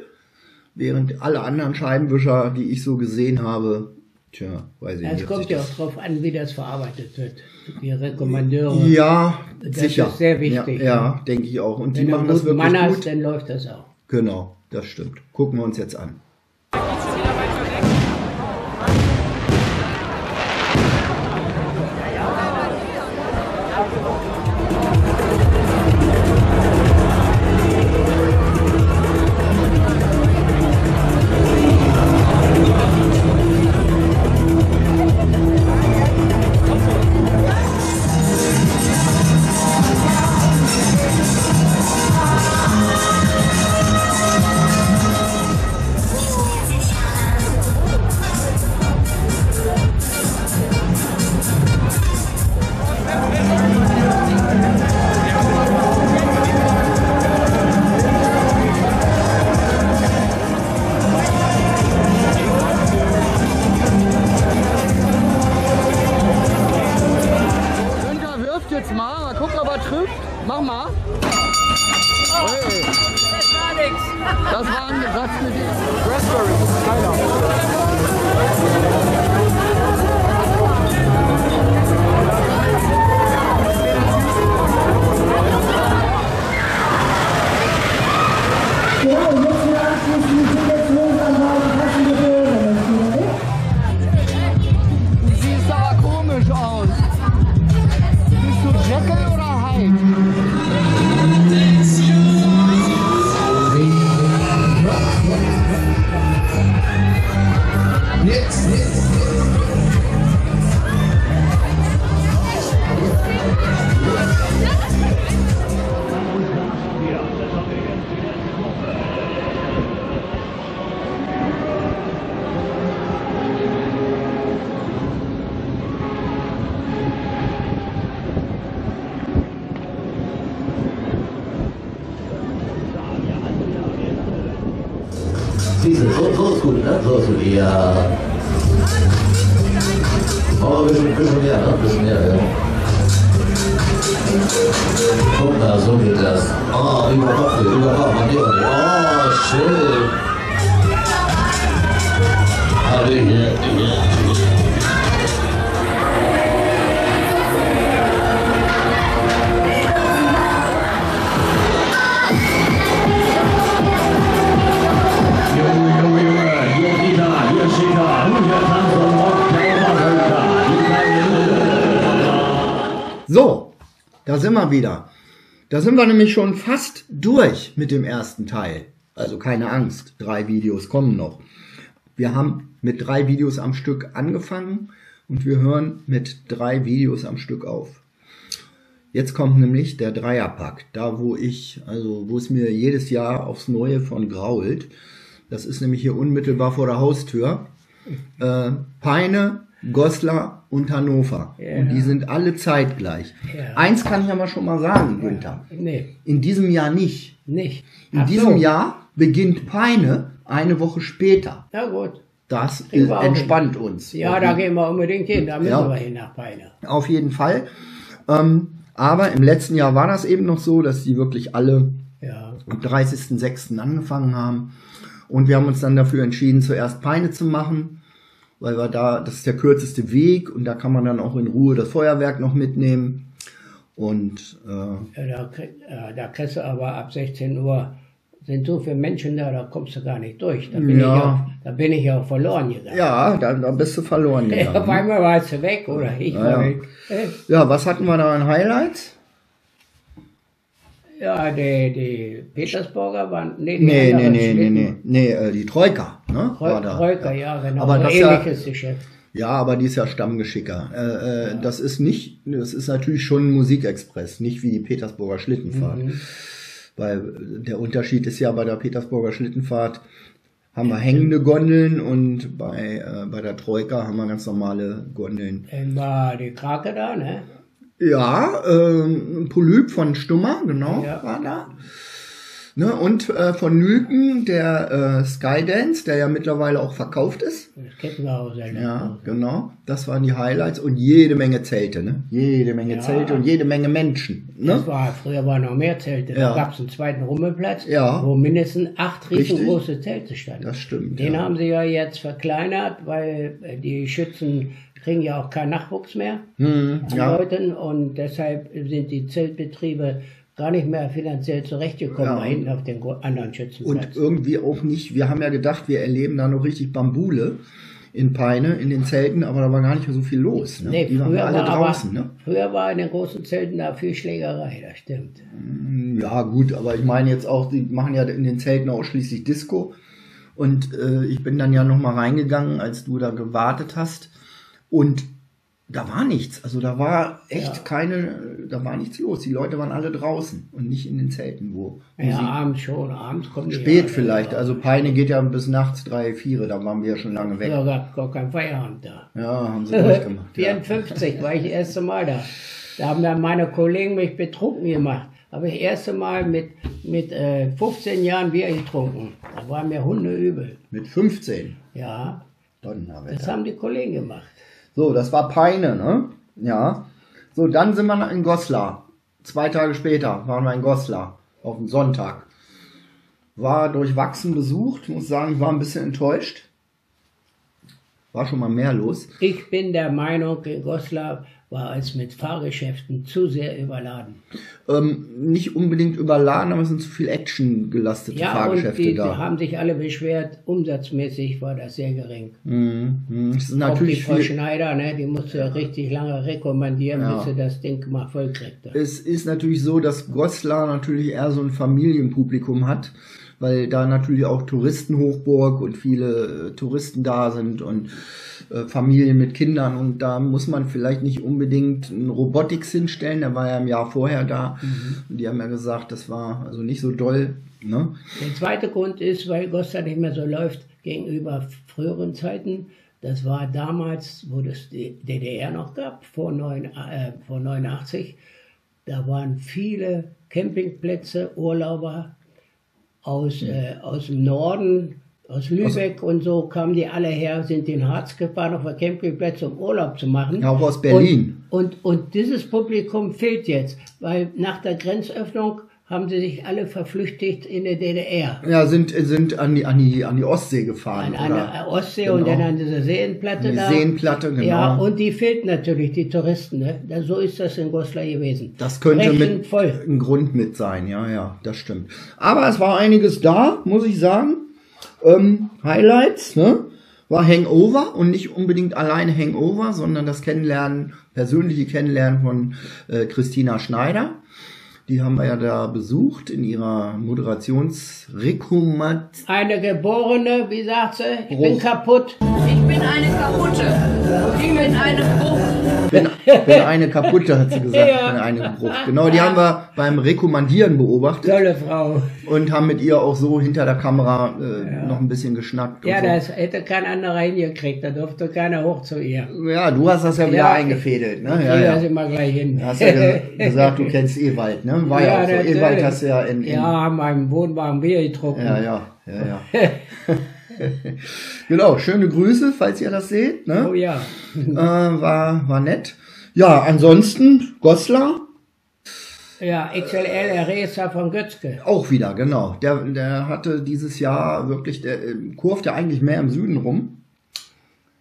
Speaker 1: während alle anderen Scheibenwischer, die ich so gesehen habe, tja, weiß ich
Speaker 2: Es
Speaker 1: nicht. ob
Speaker 2: kommt ja auch drauf an, wie das verarbeitet wird. Die Rekommandeure.
Speaker 1: Ja,
Speaker 2: Das
Speaker 1: sicher.
Speaker 2: ist sehr wichtig,
Speaker 1: Ja, ja denke ich auch. Und
Speaker 2: Wenn
Speaker 1: die machen das wirklich
Speaker 2: Mann
Speaker 1: gut.
Speaker 2: hast, dann läuft das auch.
Speaker 1: Genau, das stimmt. Gucken wir uns jetzt an.
Speaker 8: Wieder.
Speaker 1: Da sind wir nämlich schon fast durch mit dem ersten Teil. Also keine Angst, drei Videos kommen noch. Wir haben mit drei Videos am Stück angefangen und wir hören mit drei Videos am Stück auf. Jetzt kommt nämlich der Dreierpack, da wo ich, also wo es mir jedes Jahr aufs Neue von grault. Das ist nämlich hier unmittelbar vor der Haustür. Äh, Peine, Goslar und Hannover. Und die sind alle zeitgleich.
Speaker 2: Ja.
Speaker 1: Eins kann ich aber schon mal sagen, Günther.
Speaker 2: Nee,
Speaker 1: In diesem Jahr nicht.
Speaker 2: nicht.
Speaker 1: In
Speaker 2: Ach
Speaker 1: diesem
Speaker 2: so.
Speaker 1: Jahr beginnt Peine eine Woche später.
Speaker 2: Na gut.
Speaker 1: Das
Speaker 2: auch
Speaker 1: entspannt uns.
Speaker 2: Ja, da gehen wir unbedingt hin. Da müssen
Speaker 1: Ja.
Speaker 2: wir hin nach Peine.
Speaker 1: Auf jeden Fall. Ähm, aber im letzten Jahr war das eben noch so, dass die wirklich alle
Speaker 2: Ja.
Speaker 1: am 30.06. angefangen haben. Und wir haben uns dann dafür entschieden, zuerst Peine zu machen, weil wir da, das ist der kürzeste Weg und da kann man dann auch in Ruhe das Feuerwerk noch mitnehmen. Und äh,
Speaker 2: Ja, da, äh, da kriegst du aber ab 16 Uhr sind so viele Menschen da, da kommst du gar nicht durch. Da bin,
Speaker 1: Ja.
Speaker 2: ich, auch, da bin ich auch verloren gegangen.
Speaker 1: ja, da, da bist du verloren
Speaker 2: Auf
Speaker 1: gegangen. ne?
Speaker 2: einmal warst du weg oder ich
Speaker 1: Ja,
Speaker 2: war
Speaker 1: ja.
Speaker 2: weg.
Speaker 1: Ja, was hatten wir da an Highlights?
Speaker 2: Ja, die, die Petersburger waren. Nee, die
Speaker 1: Nee, nee, nee, nee, nee, nee, äh, die Troika, ne? war da.
Speaker 2: Troika, ja, genau.
Speaker 1: Aber das ja-
Speaker 2: ähnliches Geschäft.
Speaker 1: Ja, aber die ist ja Stammgeschicker. Äh, äh, Das ist nicht, das ist natürlich schon ein Musikexpress, nicht wie die Petersburger Schlittenfahrt.
Speaker 2: Mhm.
Speaker 1: Weil der Unterschied ist ja bei der Petersburger Schlittenfahrt haben wir hängende Gondeln und bei, äh, bei der Troika haben wir ganz normale Gondeln.
Speaker 2: Dann war die Krake da, ne?
Speaker 1: Ja, ähm, Polyp von Stummer, genau,
Speaker 2: Ja.
Speaker 1: war da. Ne, und äh, von Nülken der äh, Skydance, der ja mittlerweile auch verkauft ist.
Speaker 2: Das Kettenhauser. ne?
Speaker 1: Ja, genau. Das waren die Highlights und jede Menge Zelte, ne? Jede Menge
Speaker 2: Ja.
Speaker 1: Zelte und jede Menge Menschen.
Speaker 2: Das
Speaker 1: Ne?
Speaker 2: war, früher waren noch mehr Zelte.
Speaker 1: Ja.
Speaker 2: Da gab es einen zweiten Rummelplatz,
Speaker 1: Ja.
Speaker 2: wo mindestens acht riesengroße Zelte standen.
Speaker 1: Das stimmt.
Speaker 2: Den
Speaker 1: ja.
Speaker 2: haben sie ja jetzt verkleinert, weil äh, die Schützen kriegen ja auch keinen Nachwuchs mehr
Speaker 1: Hm,
Speaker 2: an
Speaker 1: ja.
Speaker 2: Leuten und deshalb sind die Zeltbetriebe gar nicht mehr finanziell zurechtgekommen
Speaker 1: Ja.
Speaker 2: hinten auf den anderen Schützenplatz.
Speaker 1: Und irgendwie auch nicht, wir haben ja gedacht, wir erleben da noch richtig Bambule in Peine, in den Zelten, aber da war gar nicht mehr so viel los. Ne?
Speaker 2: Nee,
Speaker 1: die waren alle
Speaker 2: war
Speaker 1: draußen.
Speaker 2: aber,
Speaker 1: Ne?
Speaker 2: früher war in den großen Zelten da viel Schlägerei, das stimmt.
Speaker 1: Ja, gut, aber ich meine jetzt auch, die machen ja in den Zelten ausschließlich Disco. Und äh, ich bin dann ja nochmal reingegangen, als du da gewartet hast. Und da war nichts. Also da war echt
Speaker 2: Ja.
Speaker 1: keine, da war nichts los. Die Leute waren alle draußen und nicht in den Zelten, wo. wo
Speaker 2: Ja, abends schon, abends die
Speaker 1: spät
Speaker 2: ja,
Speaker 1: vielleicht.
Speaker 2: Ja,
Speaker 1: Also Peine geht ja bis nachts drei, vier, da waren wir ja schon lange weg.
Speaker 2: früher gab gar kein Feierabend da.
Speaker 1: Ja, haben sie durchgemacht. ja.
Speaker 2: 54 war ich das erste Mal da. Da haben dann meine Kollegen mich betrunken gemacht. Habe ich das erste Mal mit, mit äh, 15 Jahren Bier getrunken. Da war mir Hunde übel.
Speaker 1: Mit 15.
Speaker 2: Ja,
Speaker 1: Donnerwetter.
Speaker 2: das haben die Kollegen gemacht.
Speaker 1: So, das war Peine, ne? Ja. So, dann sind wir in Goslar. Zwei Tage später waren wir in Goslar. Auf dem Sonntag. War durchwachsen besucht. Muss sagen, ich war ein bisschen enttäuscht. War schon mal mehr los.
Speaker 2: Ich bin der Meinung, in Goslar war es mit Fahrgeschäften zu sehr überladen.
Speaker 1: Ähm, nicht unbedingt überladen, aber es sind zu viel Action gelastete
Speaker 2: Ja, und
Speaker 1: Fahrgeschäfte
Speaker 2: die, die
Speaker 1: da.
Speaker 2: haben sich alle beschwert, umsatzmäßig war das sehr gering.
Speaker 1: Mhm. mhm. Es ist
Speaker 2: Auch die
Speaker 1: natürlich
Speaker 2: Frau Schneider, ne, die musste ja richtig lange rekommandieren,
Speaker 1: Ja.
Speaker 2: bis sie das Ding mal voll kriegte.
Speaker 1: es ist natürlich so, dass Goslar natürlich eher so ein Familienpublikum hat, weil da natürlich auch Touristenhochburg und viele äh, Touristen da sind und äh, Familien mit Kindern und da muss man vielleicht nicht unbedingt einen Robotics hinstellen, der war ja im Jahr vorher da und die haben ja gesagt, das war also nicht so doll, ne?
Speaker 2: Der zweite Grund ist, weil Gosta nicht mehr so läuft gegenüber früheren Zeiten. Das war damals, wo es die DDR noch gab, vor, neun, äh, vor 89. Da waren viele Campingplätze, Urlauber aus, äh, aus dem Norden, aus Lübeck und so kamen die alle her, sind in Harz gefahren auf der Campingplätze, um Urlaub zu machen.
Speaker 1: Auch aus Berlin.
Speaker 2: Und, und, und dieses Publikum fehlt jetzt, weil nach der Grenzöffnung haben sie sich alle verflüchtigt in der DDR.
Speaker 1: Ja, sind sind an die an die an die Ostsee gefahren
Speaker 2: An, an
Speaker 1: oder?
Speaker 2: der Ostsee
Speaker 1: Genau.
Speaker 2: und dann an dieser Seenplatte
Speaker 1: Die
Speaker 2: da.
Speaker 1: Seenplatte, genau.
Speaker 2: Ja, und die fehlt natürlich, die Touristen. Ne? Da, so ist das in Goslar gewesen.
Speaker 1: Das könnte mit
Speaker 2: voll.
Speaker 1: ein Grund mit sein, ja, ja, das stimmt. Aber es war einiges da, muss ich sagen. Ähm, Highlights, ne? war Hangover und nicht unbedingt alleine Hangover, sondern das Kennenlernen, persönliche Kennenlernen von äh, Christina Schneider. Die haben wir ja da besucht in ihrer Moderationsrekomat.
Speaker 2: Eine Geborene, wie sagt sie? Ich bin
Speaker 1: Bruch.
Speaker 2: kaputt.
Speaker 9: Bin eine kaputte. Ich bin eine Bruch.
Speaker 1: Bin, bin eine kaputte, hat sie gesagt.
Speaker 2: Ja.
Speaker 1: Bin eine Bruch. Genau, die haben wir beim Rekommandieren beobachtet
Speaker 2: Tolle Frau.
Speaker 1: und haben mit ihr auch so hinter der Kamera äh, noch ein bisschen geschnackt.
Speaker 2: Ja,
Speaker 1: und so.
Speaker 2: das hätte kein anderer hingekriegt. Da durfte keiner hoch zu ihr.
Speaker 1: ja, du hast das ja wieder
Speaker 2: Ja,
Speaker 1: eingefädelt. Ne?
Speaker 2: Ich
Speaker 1: Ja, ja.
Speaker 2: immer gleich hin.
Speaker 1: Du hast ja ge gesagt, du kennst Ewald, ne? War ja, auch so.
Speaker 2: natürlich.
Speaker 1: Ewald hast du ja in, in
Speaker 2: Ja, haben meinem Wohnwagen Bier getrunken.
Speaker 1: ja, ja, ja, ja. genau, schöne Grüße, falls ihr das seht, ne?
Speaker 2: Oh ja.
Speaker 1: Äh, war, war nett. Ja, ansonsten Goslar
Speaker 2: Ja, XLL Racer von Götzke.
Speaker 1: auch wieder, genau. Der, der hatte dieses Jahr wirklich, der äh, kurft ja eigentlich mehr im Süden rum.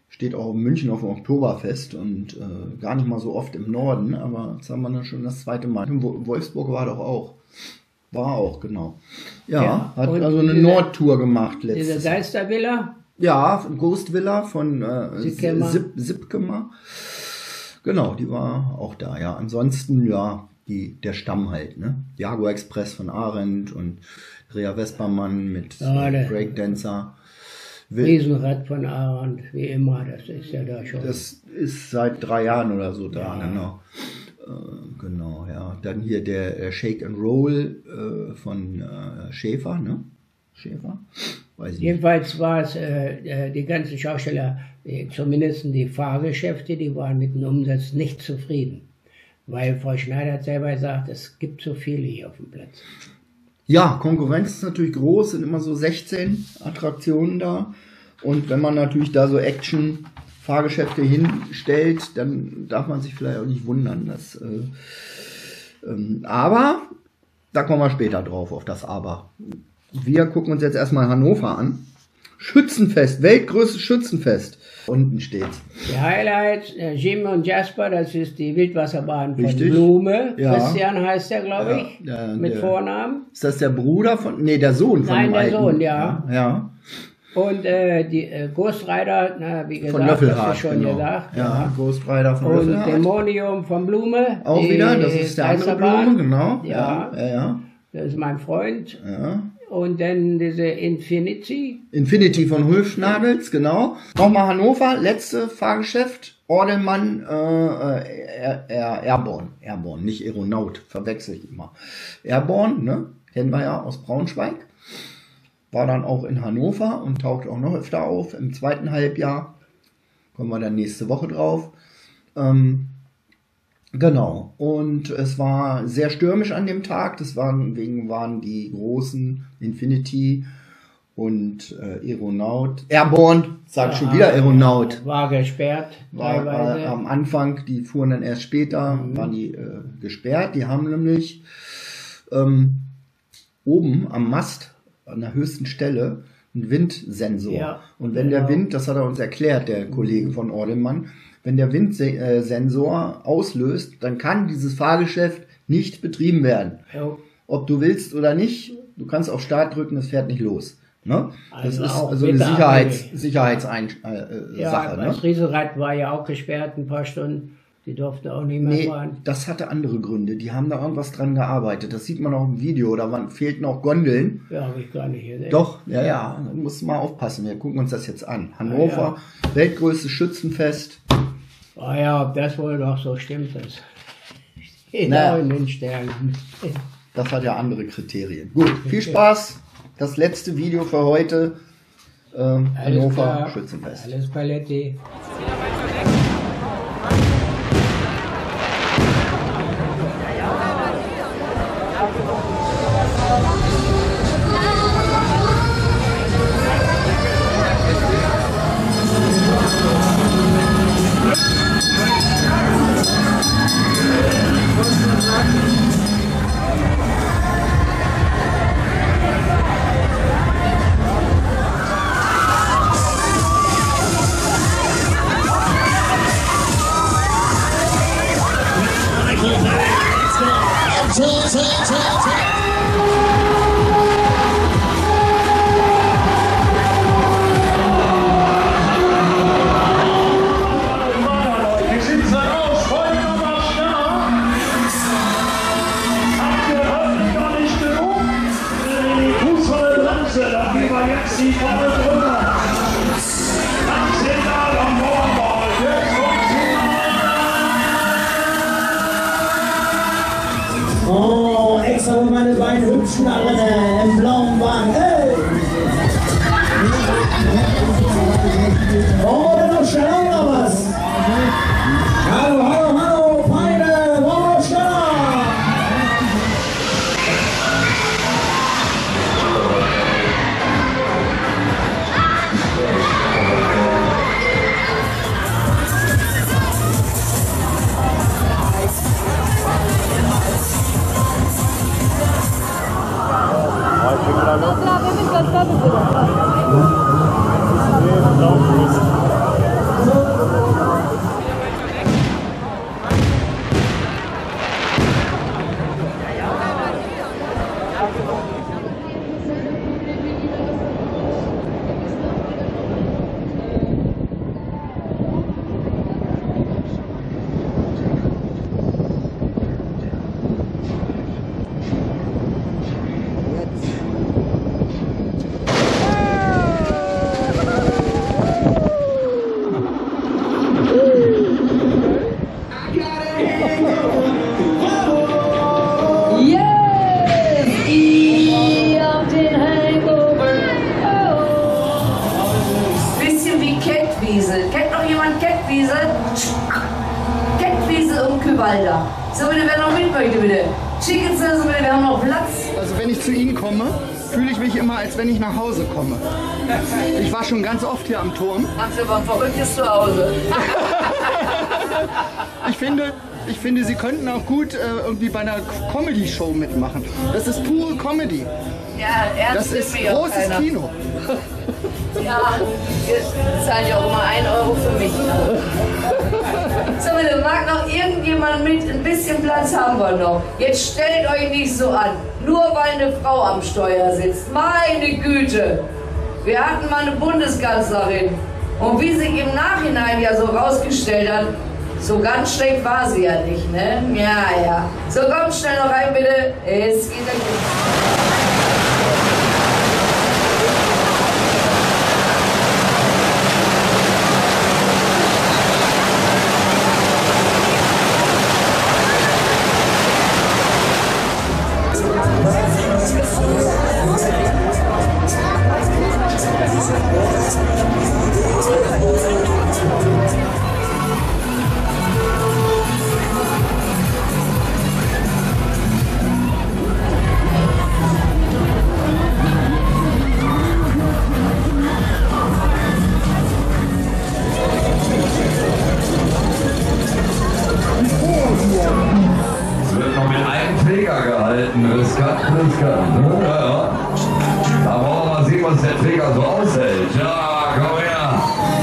Speaker 1: Steht auch in München auf dem Oktoberfest und äh, gar nicht mal so oft im Norden, aber jetzt haben wir dann schon das zweite Mal. In Wolfsburg war doch auch. War auch, genau. Ja,
Speaker 2: Ja,
Speaker 1: hat also eine
Speaker 2: diese-
Speaker 1: Nordtour gemacht
Speaker 2: Diese
Speaker 1: letztes
Speaker 2: Geistervilla.
Speaker 1: Ja, Ghost Villa von äh. Sip, Sippkemer. Genau, die war auch da, ja. Ansonsten, ja, die, der Stamm halt, ne? Jaguar Express von Arendt und Rea Vespermann mit
Speaker 2: Ja,
Speaker 1: Breakdancer. Will-
Speaker 2: Riesenrad von Aaron, wie immer. Das ist ja da schon.
Speaker 1: Das ist seit drei Jahren oder so da, genau. Äh, genau, ja. Dann hier der Shake and Roll äh, von äh, Schäfer, ne? Schäfer? Weiß ich nicht.
Speaker 2: Jedenfalls war es, äh, die ganzen Schauspieler, äh, zumindest die Fahrgeschäfte, die waren mit dem Umsatz nicht zufrieden. Weil Frau Schneider hat selber gesagt, es gibt so viele hier auf dem Platz.
Speaker 1: Ja, Konkurrenz ist natürlich groß, sind immer so 16 Attraktionen da. Und wenn man natürlich da so Action-Fahrgeschäfte hinstellt, dann darf man sich vielleicht auch nicht wundern. Dass, äh, ähm, aber, da kommen wir später drauf, auf das Aber. Wir gucken uns jetzt erstmal Hannover an. Schützenfest, weltgrößtes Schützenfest. Unten steht's.
Speaker 2: Die Highlights, äh, Jim und Jasper, das ist die Wildwasserbahn von
Speaker 1: Richtig.
Speaker 2: Blume.
Speaker 1: Ja.
Speaker 2: Christian heißt er, glaube ich,
Speaker 1: Ja, der-
Speaker 2: mit
Speaker 1: der-
Speaker 2: Vornamen.
Speaker 1: Ist das der Bruder von, nee, der Sohn von
Speaker 2: Nein,
Speaker 1: dem
Speaker 2: der
Speaker 1: alten?
Speaker 2: Sohn, ja.
Speaker 1: Ja,
Speaker 2: Und äh, die äh, Ghost Rider, na, wie
Speaker 1: von
Speaker 2: gesagt, hast
Speaker 1: Löffelhardt,
Speaker 2: du schon
Speaker 1: genau.
Speaker 2: gesagt.
Speaker 1: Ja, Ghost Rider von
Speaker 2: Und
Speaker 1: Löffelhardt.
Speaker 2: Dämonium von Blume.
Speaker 1: Auch wieder, das ist der andere. Blume, genau.
Speaker 2: Ja,
Speaker 1: ja, ja.
Speaker 2: das ist mein Freund.
Speaker 1: ja.
Speaker 2: Und dann diese Infinity.
Speaker 1: Infinity von Hulfschnagels, genau. Nochmal Hannover, letzte Fahrgeschäft. Ordelmann, äh, äh, Air, Air, Airborne, Airborne, nicht Aeronaut, verwechsel ich immer. Airborne, ne, kennen wir ja aus Braunschweig. War dann auch in Hannover und taucht auch noch öfter auf im zweiten Halbjahr. Kommen wir dann nächste Woche drauf. Ähm, Genau. Und es war sehr stürmisch an dem Tag. Deswegen waren die großen Infinity und äh, Aeronaut. Airborne, sag schon wieder Aeronaut.
Speaker 2: War gesperrt,
Speaker 1: War,
Speaker 2: teilweise.
Speaker 1: war am Anfang, die fuhren dann erst später, waren die äh, gesperrt. Die haben nämlich ähm, oben am Mast, an der höchsten Stelle, einen Windsensor.
Speaker 2: Ja,
Speaker 1: und wenn der
Speaker 2: genau.
Speaker 1: Wind, das hat er uns erklärt, der Kollege von Ordelmann, wenn der Windsensor auslöst, dann kann dieses Fahrgeschäft nicht betrieben werden.
Speaker 2: Jo.
Speaker 1: Ob du willst oder nicht, du kannst auf Start drücken, es fährt nicht los. Ne? Das
Speaker 2: Also
Speaker 1: ist
Speaker 2: auch
Speaker 1: also eine Sicherheits
Speaker 2: abhängig.
Speaker 1: Sicherheitsaufgabe. Äh,
Speaker 2: ja,
Speaker 1: Sache, ne?
Speaker 2: das Riesenrad war ja auch gesperrt ein paar Stunden. Die durften auch nicht mehr
Speaker 1: Nee,
Speaker 2: fahren.
Speaker 1: das hatte andere Gründe. Die haben da irgendwas dran gearbeitet. Das sieht man auch im Video. Da waren, fehlten auch Gondeln.
Speaker 2: Ja, habe ich gar nicht gesehen.
Speaker 1: Doch, ja, ja. Da musst du mal aufpassen. Wir gucken uns das jetzt an. Hannover, weltgrößtes Schützenfest.
Speaker 2: Ah ja, ob das wohl doch so stimmt,
Speaker 1: Naja.
Speaker 2: auch in den Sternen.
Speaker 1: Das hat ja andere Kriterien. Gut, viel Spaß. Das letzte Video für heute. Ähm, Hannover
Speaker 2: klar.
Speaker 1: Schützenfest.
Speaker 2: Alles Paletti.
Speaker 1: Take, take, take. That's not what I schon ganz oft hier am Turm.
Speaker 9: Haben Sie aber ein verrücktes Zuhause.
Speaker 1: Ich finde, ich finde, Sie könnten auch gut äh, irgendwie bei einer Comedy-Show mitmachen. Das ist pure Comedy.
Speaker 9: Ja,
Speaker 1: Das
Speaker 9: ernst
Speaker 1: ist
Speaker 9: mich auch
Speaker 1: großes. Kino.
Speaker 9: Ja, wir zahlen ja auch immer 1 Euro für mich. So, bitte, mag noch irgendjemand mit? Ein bisschen Platz haben wir noch. Jetzt stellt euch nicht so an. Nur weil eine Frau am Steuer sitzt. Meine Güte. Wir hatten mal eine Bundeskanzlerin. Und wie sich im Nachhinein ja so rausgestellt hat, so ganz schlecht war sie ja nicht, ne? Ja, ja. So, kommt schnell noch rein, bitte. Es geht dann.
Speaker 6: Träger gehalten. Riskant, riskant. Ne? Ja, ja. Da wollen wir mal sehen, was der Träger so aushält. Ja, komm her.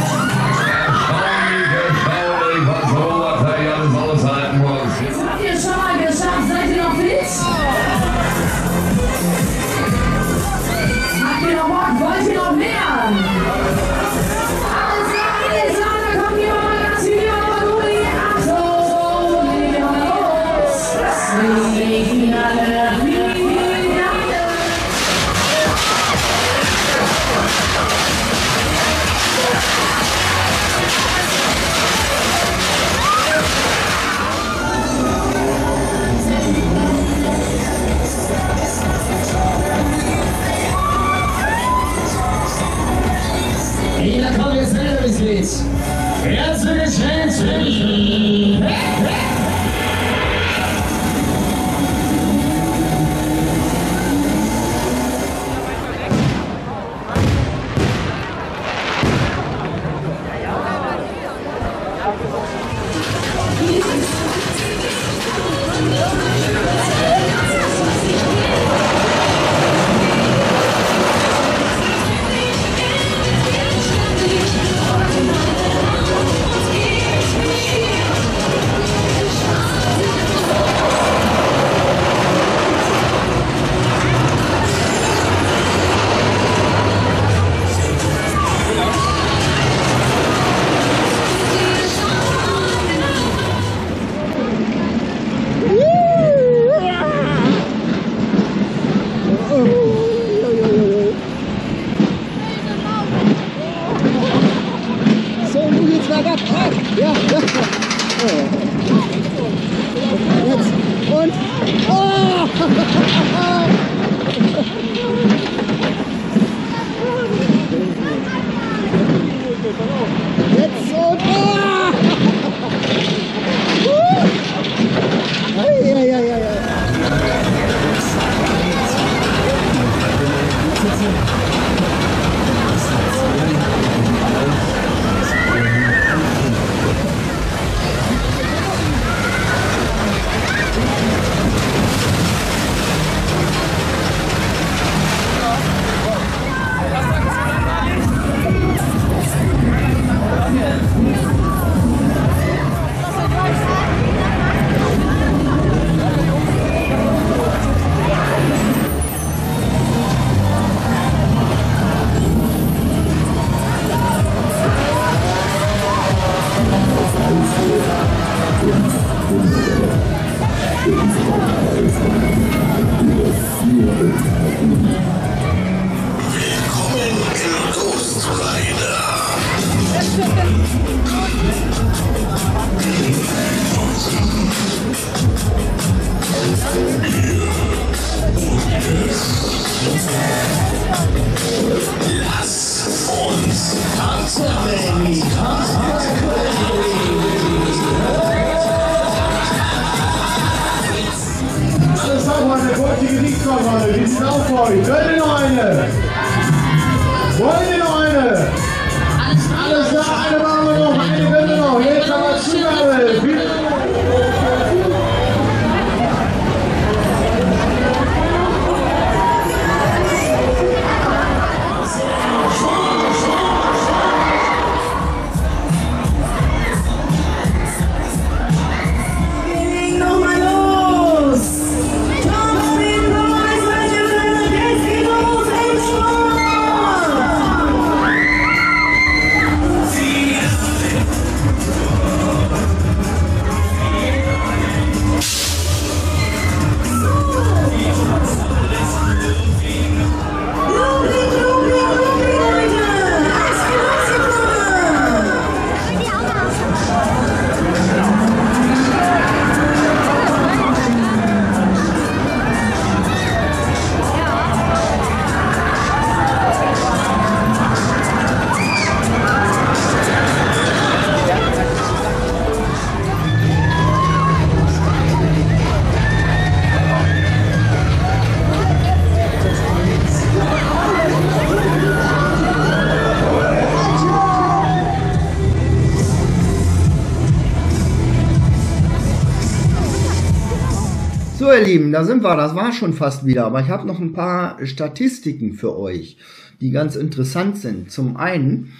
Speaker 8: Ihr
Speaker 1: Lieben, da sind wir. Das war schon fast wieder. Aber ich habe noch ein paar Statistiken für euch, die ganz interessant sind. Zum einen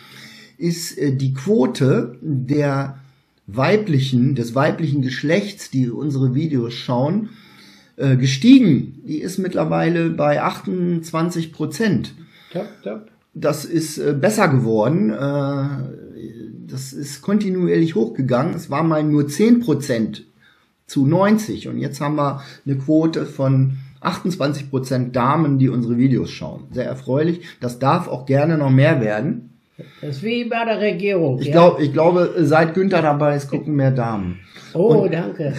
Speaker 1: ist äh, die Quote der weiblichen, des weiblichen Geschlechts, die unsere Videos schauen, äh, gestiegen. Die ist mittlerweile bei 28 Prozent. Das ist äh, besser geworden. Das ist kontinuierlich hochgegangen. Es war mal nur 10 Prozent zu 90 und jetzt haben wir eine Quote von 28 Prozent Damen, die unsere Videos schauen. Sehr erfreulich. Das darf auch gerne noch mehr werden.
Speaker 2: Das ist wie bei der Regierung.
Speaker 1: Ich
Speaker 2: ja?
Speaker 1: glaube, ich glaube, seit Günther dabei ist, gucken mehr Damen.
Speaker 2: Oh,
Speaker 1: und-
Speaker 2: danke.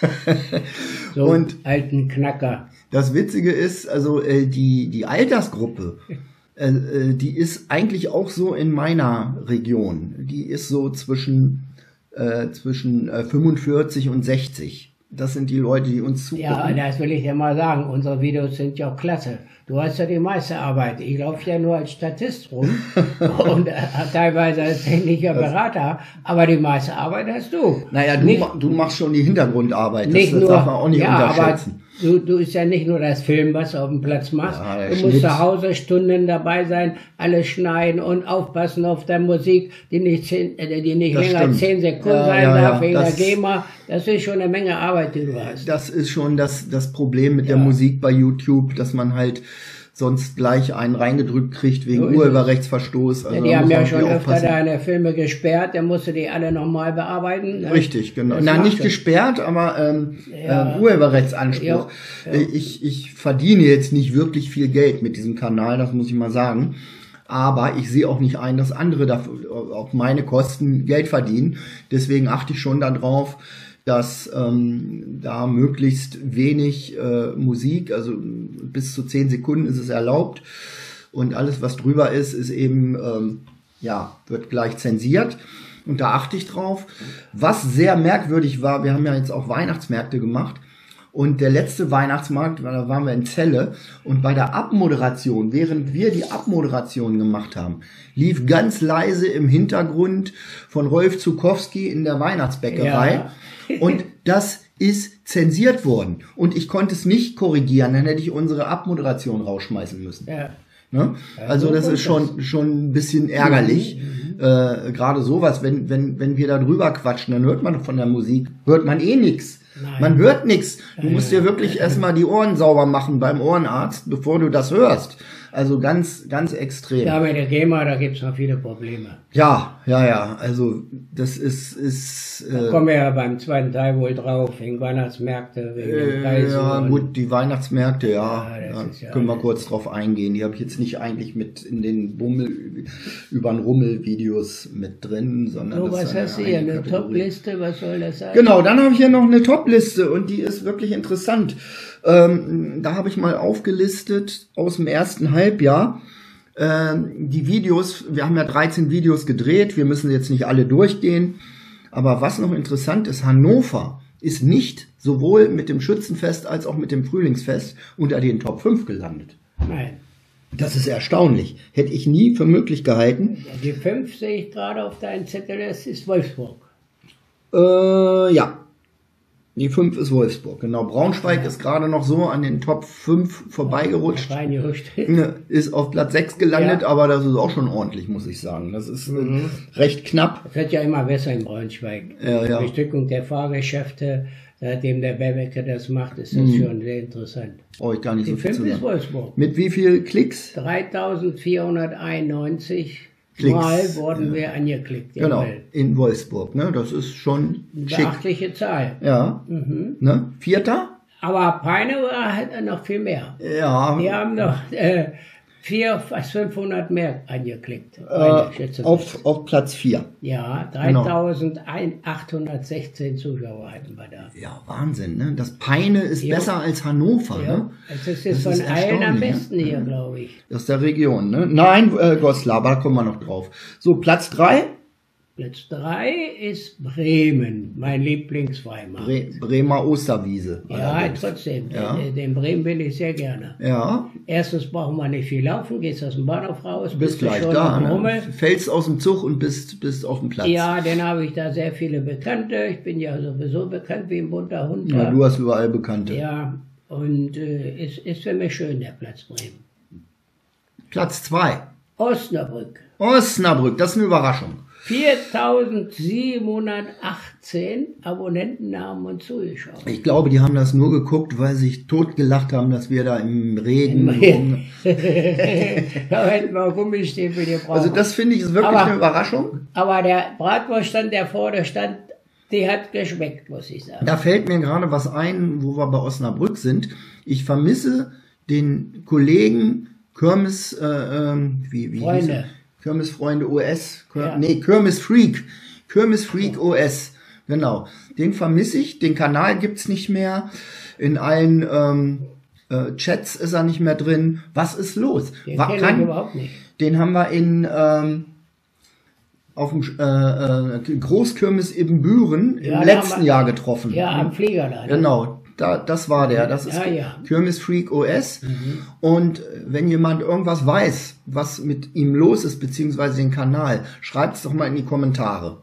Speaker 2: So,
Speaker 1: Und-
Speaker 2: alten Knacker.
Speaker 1: Das Witzige ist, also äh, die, die Altersgruppe, äh, äh, die ist eigentlich auch so in meiner Region. Die ist so zwischen, äh, zwischen äh, 45 und 60. Das sind die Leute, die uns zugucken.
Speaker 2: Ja, das will ich dir mal sagen. Unsere Videos sind ja auch klasse. Du hast ja die meiste Arbeit. Ich laufe ja nur als Statist rum und äh, teilweise als technischer Berater, aber die meiste Arbeit hast du.
Speaker 1: naja, du,
Speaker 2: Nicht-
Speaker 1: du machst schon die Hintergrundarbeit. Das,
Speaker 2: nicht
Speaker 1: das
Speaker 2: nur,
Speaker 1: darf man auch nicht
Speaker 2: ja,
Speaker 1: unterschätzen.
Speaker 2: aber du, du ist ja nicht nur das Film, was du auf dem Platz machst.
Speaker 1: Ja,
Speaker 2: du musst zu Hause Stunden dabei sein, alles schneiden und aufpassen auf der Musik, die nicht, zehn, äh, die nicht
Speaker 1: Das
Speaker 2: länger
Speaker 1: stimmt.
Speaker 2: als 10 Sekunden
Speaker 1: Ja,
Speaker 2: sein
Speaker 1: ja,
Speaker 2: darf wegen
Speaker 1: das-
Speaker 2: der GEMA. Das ist schon eine Menge Arbeit, die du hast.
Speaker 1: Das ist schon das, das Problem mit der Musik bei YouTube, dass man halt sonst gleich einen reingedrückt kriegt wegen
Speaker 2: So.
Speaker 1: Urheberrechtsverstoß. Also
Speaker 2: Ja, die haben ja schon öfter deine Filme gesperrt, dann musst du die alle nochmal bearbeiten. ne?
Speaker 1: Richtig, genau.
Speaker 2: Das
Speaker 1: Na, nicht
Speaker 2: er.
Speaker 1: gesperrt, aber ähm,
Speaker 2: Ja.
Speaker 1: äh, Urheberrechtsanspruch.
Speaker 2: Ja,
Speaker 1: Ich, ich verdiene jetzt nicht wirklich viel Geld mit diesem Kanal, das muss ich mal sagen. Aber ich sehe auch nicht ein, dass andere dafür, auf meine Kosten Geld verdienen. Deswegen achte ich schon darauf, dass ähm, da möglichst wenig äh, Musik, also bis zu 10 Sekunden ist es erlaubt. Und alles, was drüber ist, ist eben, ähm, ja, wird gleich zensiert. Und da achte ich drauf. Was sehr merkwürdig war, wir haben ja jetzt auch Weihnachtsmärkte gemacht. Und der letzte Weihnachtsmarkt, da waren wir in Celle. Und bei der Abmoderation, während wir die Abmoderation gemacht haben, lief ganz leise im Hintergrund von Rolf Zukowski in der Weihnachtsbäckerei.
Speaker 2: Ja.
Speaker 1: Und das ist zensiert worden. Und ich konnte es nicht korrigieren, dann hätte ich unsere Abmoderation rausschmeißen müssen.
Speaker 2: Ja.
Speaker 1: Ne? Also
Speaker 2: so
Speaker 1: das ist schon, schon ein bisschen ärgerlich. Äh, Gerade sowas, wenn, wenn, wenn wir da drüber quatschen, dann hört man von der Musik, hört man eh nix. Man hört nichts. Du musst dir wirklich erstmal die Ohren sauber machen beim Ohrenarzt, bevor du das hörst. Also ganz, ganz extrem.
Speaker 2: Ja, mit der GEMA, da gibt's noch viele Probleme.
Speaker 1: Ja, ja, ja. Also das ist, ist
Speaker 2: Da
Speaker 1: äh,
Speaker 2: kommen wir ja beim zweiten Teil wohl drauf, wegen Weihnachtsmärkte, wegen
Speaker 1: äh,
Speaker 2: Preisen.
Speaker 1: ja gut, die Weihnachtsmärkte, ja,
Speaker 2: Ja,
Speaker 1: da
Speaker 2: ja
Speaker 1: können wir kurz drauf eingehen. Die habe ich jetzt nicht eigentlich mit in den Bummel über den Rummel-Videos mit drin, sondern
Speaker 2: So, was hast du hier? Eine. Top-Liste, was soll das sein?
Speaker 1: Genau, dann habe ich hier noch eine Top-Liste und die ist wirklich interessant. Ähm, da habe ich mal aufgelistet aus dem ersten Halbjahr ähm, die Videos. Wir haben ja 13 Videos gedreht, wir müssen jetzt nicht alle durchgehen. Aber was noch interessant ist, Hannover ist nicht sowohl mit dem Schützenfest als auch mit dem Frühlingsfest unter den Top 5 gelandet.
Speaker 2: Nein.
Speaker 1: Das ist erstaunlich. Hätte ich nie für möglich gehalten.
Speaker 2: Die 5 sehe ich gerade auf deinem Zettel, das ist Wolfsburg.
Speaker 1: Äh, ja. Die 5 ist Wolfsburg. Genau. Braunschweig ist gerade noch so an den Top 5 vorbeigerutscht.
Speaker 2: Reingerutscht.
Speaker 1: Ne, Ist auf Platz 6 gelandet,
Speaker 2: Ja.
Speaker 1: aber das ist auch schon ordentlich, muss ich sagen. Das ist äh, recht knapp.
Speaker 2: Es wird ja immer besser in Braunschweig.
Speaker 1: Ja, ja.
Speaker 2: Die Bestückung der Fahrgeschäfte, seitdem der Berbecker das macht, ist das
Speaker 1: Mhm.
Speaker 2: schon sehr interessant.
Speaker 1: Brauche ich gar nicht
Speaker 2: Die
Speaker 1: so viel
Speaker 2: 5
Speaker 1: zu
Speaker 2: ist. Wolfsburg.
Speaker 1: Mit wie viel Klicks?
Speaker 2: 3491
Speaker 1: Klicks,
Speaker 2: Mal wurden wir angeklickt. in
Speaker 1: Genau.
Speaker 2: Welt.
Speaker 1: In Wolfsburg. Ne? Das ist schon
Speaker 2: Eine
Speaker 1: schick.
Speaker 2: beachtliche Zahl.
Speaker 1: Ja.
Speaker 2: Mhm.
Speaker 1: Ne? Vierter?
Speaker 2: Aber Peine war halt noch viel mehr.
Speaker 1: Ja.
Speaker 2: Die haben noch äh, vier, fast 500 mehr angeklickt.
Speaker 1: Äh, auf, auf Platz 4.
Speaker 2: Ja,
Speaker 1: Genau.
Speaker 2: 3816 Zuschauer hatten wir da.
Speaker 1: Ja, Wahnsinn, ne? Das Peine ist
Speaker 2: Ja.
Speaker 1: besser als Hannover,
Speaker 2: Ja,
Speaker 1: ne?
Speaker 2: das ist
Speaker 1: Das
Speaker 2: jetzt von
Speaker 1: ist
Speaker 2: allen am
Speaker 1: erstaunlich,
Speaker 2: besten
Speaker 1: ne?
Speaker 2: hier, glaube ich.
Speaker 1: Aus der Region, ne? Nein, äh, Goslar, da kommen wir noch drauf. So, Platz 3,
Speaker 2: Platz 3 ist Bremen, mein Lieblingsweimar.
Speaker 1: Bre Bremer Osterwiese.
Speaker 2: Ja,
Speaker 1: allerdings.
Speaker 2: trotzdem.
Speaker 1: Ja.
Speaker 2: Den, den Bremen will ich sehr gerne.
Speaker 1: Ja,
Speaker 2: Erstens brauchen wir nicht viel laufen, gehst aus dem Bahnhof raus,
Speaker 1: bist
Speaker 2: du
Speaker 1: gleich da, ne? Fällst aus dem Zug und bist, bist auf dem Platz.
Speaker 2: Ja, den habe ich da sehr viele Bekannte. Ich bin ja sowieso bekannt wie ein bunter Hund.
Speaker 1: Ja, du hast überall Bekannte.
Speaker 2: Ja, und äh, ist, ist für mich schön, der Platz Bremen.
Speaker 1: Platz 2,
Speaker 2: Osnabrück.
Speaker 1: Osnabrück, das ist eine Überraschung.
Speaker 2: 4718 Abonnentennamen und zugeschaut.
Speaker 1: Ich glaube, die haben das nur geguckt, weil sie sich totgelacht haben, dass wir da im Regen.
Speaker 2: da hätten wir Gummistiefel gebraucht.
Speaker 1: Also das finde ich ist wirklich
Speaker 2: Aber-
Speaker 1: eine Überraschung.
Speaker 2: Aber der Bratwurststand, der vor der stand, die hat geschmeckt, muss ich sagen.
Speaker 1: Da fällt mir gerade was ein, wo wir bei Osnabrück sind. Ich vermisse den Kollegen Kirmes, äh, ähm, wie, wie
Speaker 2: Freunde.
Speaker 1: Kirmesfreunde OS. Kir
Speaker 2: Ja.
Speaker 1: Nee, Kirmes Freak. Kirmes Freak OS. Genau. Den vermisse ich. Den Kanal gibt's nicht mehr. In allen ähm, äh, Chats ist er nicht mehr drin. Was ist los?
Speaker 2: Den
Speaker 1: Wa-
Speaker 2: kenne ich
Speaker 1: kann-
Speaker 2: überhaupt nicht.
Speaker 1: Den haben wir in ähm, auf dem äh, äh, Großkirmes Ibbenbüren
Speaker 2: Ja,
Speaker 1: im letzten
Speaker 2: wir-
Speaker 1: Jahr getroffen.
Speaker 2: Ja, am Flieger da. ne?
Speaker 1: Genau, da, das war der. Das ist
Speaker 2: Ja, ja.
Speaker 1: Kirmes Freak OS. Und äh, wenn jemand irgendwas weiß, was mit ihm los ist, beziehungsweise den Kanal, schreibt es doch mal in die Kommentare.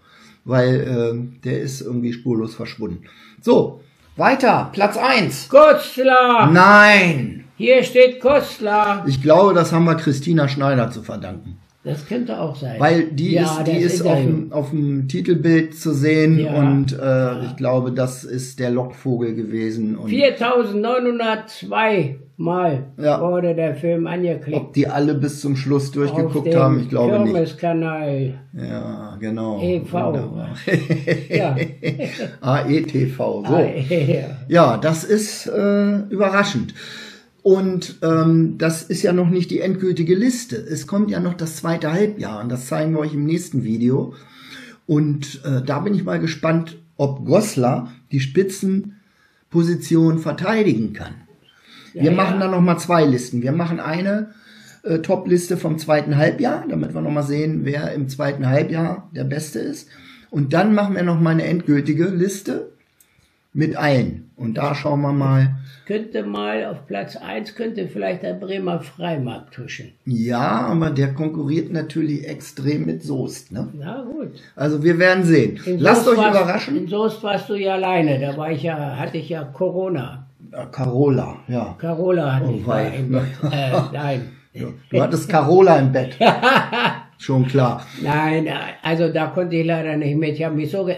Speaker 1: Weil äh, der ist irgendwie spurlos verschwunden. So, weiter. Platz 1.
Speaker 2: Kostler!
Speaker 1: Nein!
Speaker 2: Hier steht Kostler.
Speaker 1: Ich glaube, das haben wir Christina Schneider zu verdanken.
Speaker 2: Das könnte auch sein.
Speaker 1: Weil die
Speaker 2: Ja,
Speaker 1: ist, die ist auf, dem, auf dem Titelbild zu sehen
Speaker 2: Ja.
Speaker 1: und äh, ich glaube, das ist der Lockvogel gewesen. Und
Speaker 2: 4902 Mal
Speaker 1: Ja.
Speaker 2: wurde der Film angeklickt.
Speaker 1: ob die alle bis zum Schluss durchgeguckt haben, ich glaube nicht.
Speaker 2: Kirmeskanal.
Speaker 1: Ja, genau.
Speaker 2: EV. Ja.
Speaker 1: AETV, so.
Speaker 2: Ah, ja.
Speaker 1: Ja, das ist äh, überraschend. Und ähm, das ist ja noch nicht die endgültige Liste. Es kommt ja noch das zweite Halbjahr und das zeigen wir euch im nächsten Video. Und äh, da bin ich mal gespannt, ob Goslar die Spitzenposition verteidigen kann. Wir
Speaker 2: Ja,
Speaker 1: machen
Speaker 2: ja.
Speaker 1: dann noch mal zwei Listen. Wir machen eine äh, Top-Liste vom zweiten Halbjahr, damit wir noch mal sehen, wer im zweiten Halbjahr der Beste ist. Und dann machen wir noch mal eine endgültige Liste mit allen. Und da schauen wir mal.
Speaker 2: Könnte mal auf Platz 1 könnte vielleicht der Bremer Freimarkt tuschen.
Speaker 1: Ja, aber der konkurriert natürlich extrem mit Soest. Ne?
Speaker 2: Na gut.
Speaker 1: Also wir werden sehen.
Speaker 2: In
Speaker 1: Lasst
Speaker 2: Soest
Speaker 1: euch
Speaker 2: warst-
Speaker 1: überraschen.
Speaker 2: In Soest warst du ja alleine. Da war ich ja, hatte ich ja Corona.
Speaker 1: Carola, ja.
Speaker 2: Carola hatte
Speaker 1: Oh,
Speaker 2: ich
Speaker 1: wei.
Speaker 2: im Bett. Äh, nein.
Speaker 1: Du hattest Carola im Bett. Schon klar.
Speaker 2: Nein, also da konnte ich leider nicht mit. Ich habe mich so ge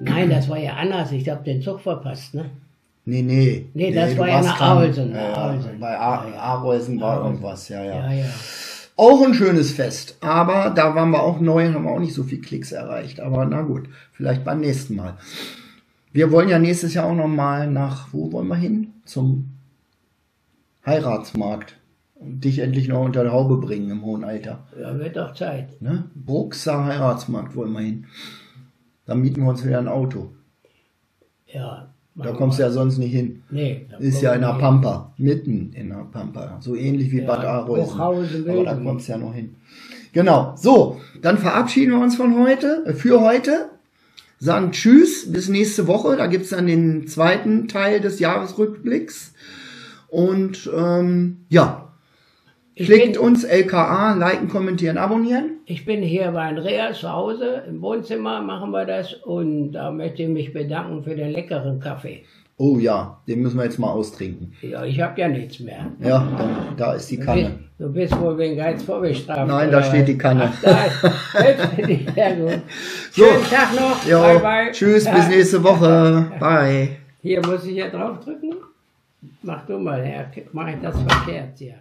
Speaker 2: Nein, das war ja anders. Ich habe den Zug verpasst, ne?
Speaker 1: Nee, nee.
Speaker 2: Nee, das
Speaker 1: du
Speaker 2: war ja nach. Arolsen,
Speaker 1: Ja. Bei A Arolsen war irgendwas, ja, ja.
Speaker 2: Ja, ja.
Speaker 1: Auch ein schönes Fest. Aber da waren wir auch neu, haben wir auch nicht so viel Klicks erreicht. Aber na gut, vielleicht beim nächsten Mal. Wir wollen ja nächstes Jahr auch noch mal nach, wo wollen wir hin? Zum Heiratsmarkt. Und dich endlich noch unter die Haube bringen im hohen Alter.
Speaker 2: Ja, wird doch Zeit.
Speaker 1: Ne? Bruxer Heiratsmarkt wollen wir hin. Dann mieten wir uns wieder ein Auto.
Speaker 2: Ja.
Speaker 1: Da kommst du ja sonst nicht hin.
Speaker 2: Nee.
Speaker 1: Ist ja in der Pampa. Mitten in der Pampa. So ähnlich wie
Speaker 2: Ja,
Speaker 1: Bad Arolsen. Aber da kommst du ja noch hin. Genau. So, dann verabschieden wir uns von heute, äh, für heute. Sagen Tschüss, bis nächste Woche. Da gibt's dann den zweiten Teil des Jahresrückblicks. Und ähm, ja,
Speaker 2: Ich
Speaker 1: klickt
Speaker 2: bin-
Speaker 1: uns LKA, liken, kommentieren, abonnieren.
Speaker 2: Ich bin hier bei Andreas zu Hause, im Wohnzimmer machen wir das und da möchte ich mich bedanken für den leckeren Kaffee.
Speaker 1: Oh ja, den müssen wir jetzt mal austrinken.
Speaker 2: Ja, ich habe ja nichts mehr.
Speaker 1: Ja, dann, da ist die
Speaker 2: Du
Speaker 1: Kanne.
Speaker 2: bist, du bist wohl wegen Geiz vorbestraft.
Speaker 1: Nein, da steht die Kanne.
Speaker 2: Ach, sehr gut.
Speaker 1: So.
Speaker 2: Schönen Tag noch.
Speaker 1: Jo,
Speaker 2: bye, bye.
Speaker 1: tschüss,
Speaker 2: Ja.
Speaker 1: bis nächste Woche. Bye.
Speaker 2: Hier muss ich ja drauf drücken. Mach du mal, Herr. Mach ich das verkehrt hier.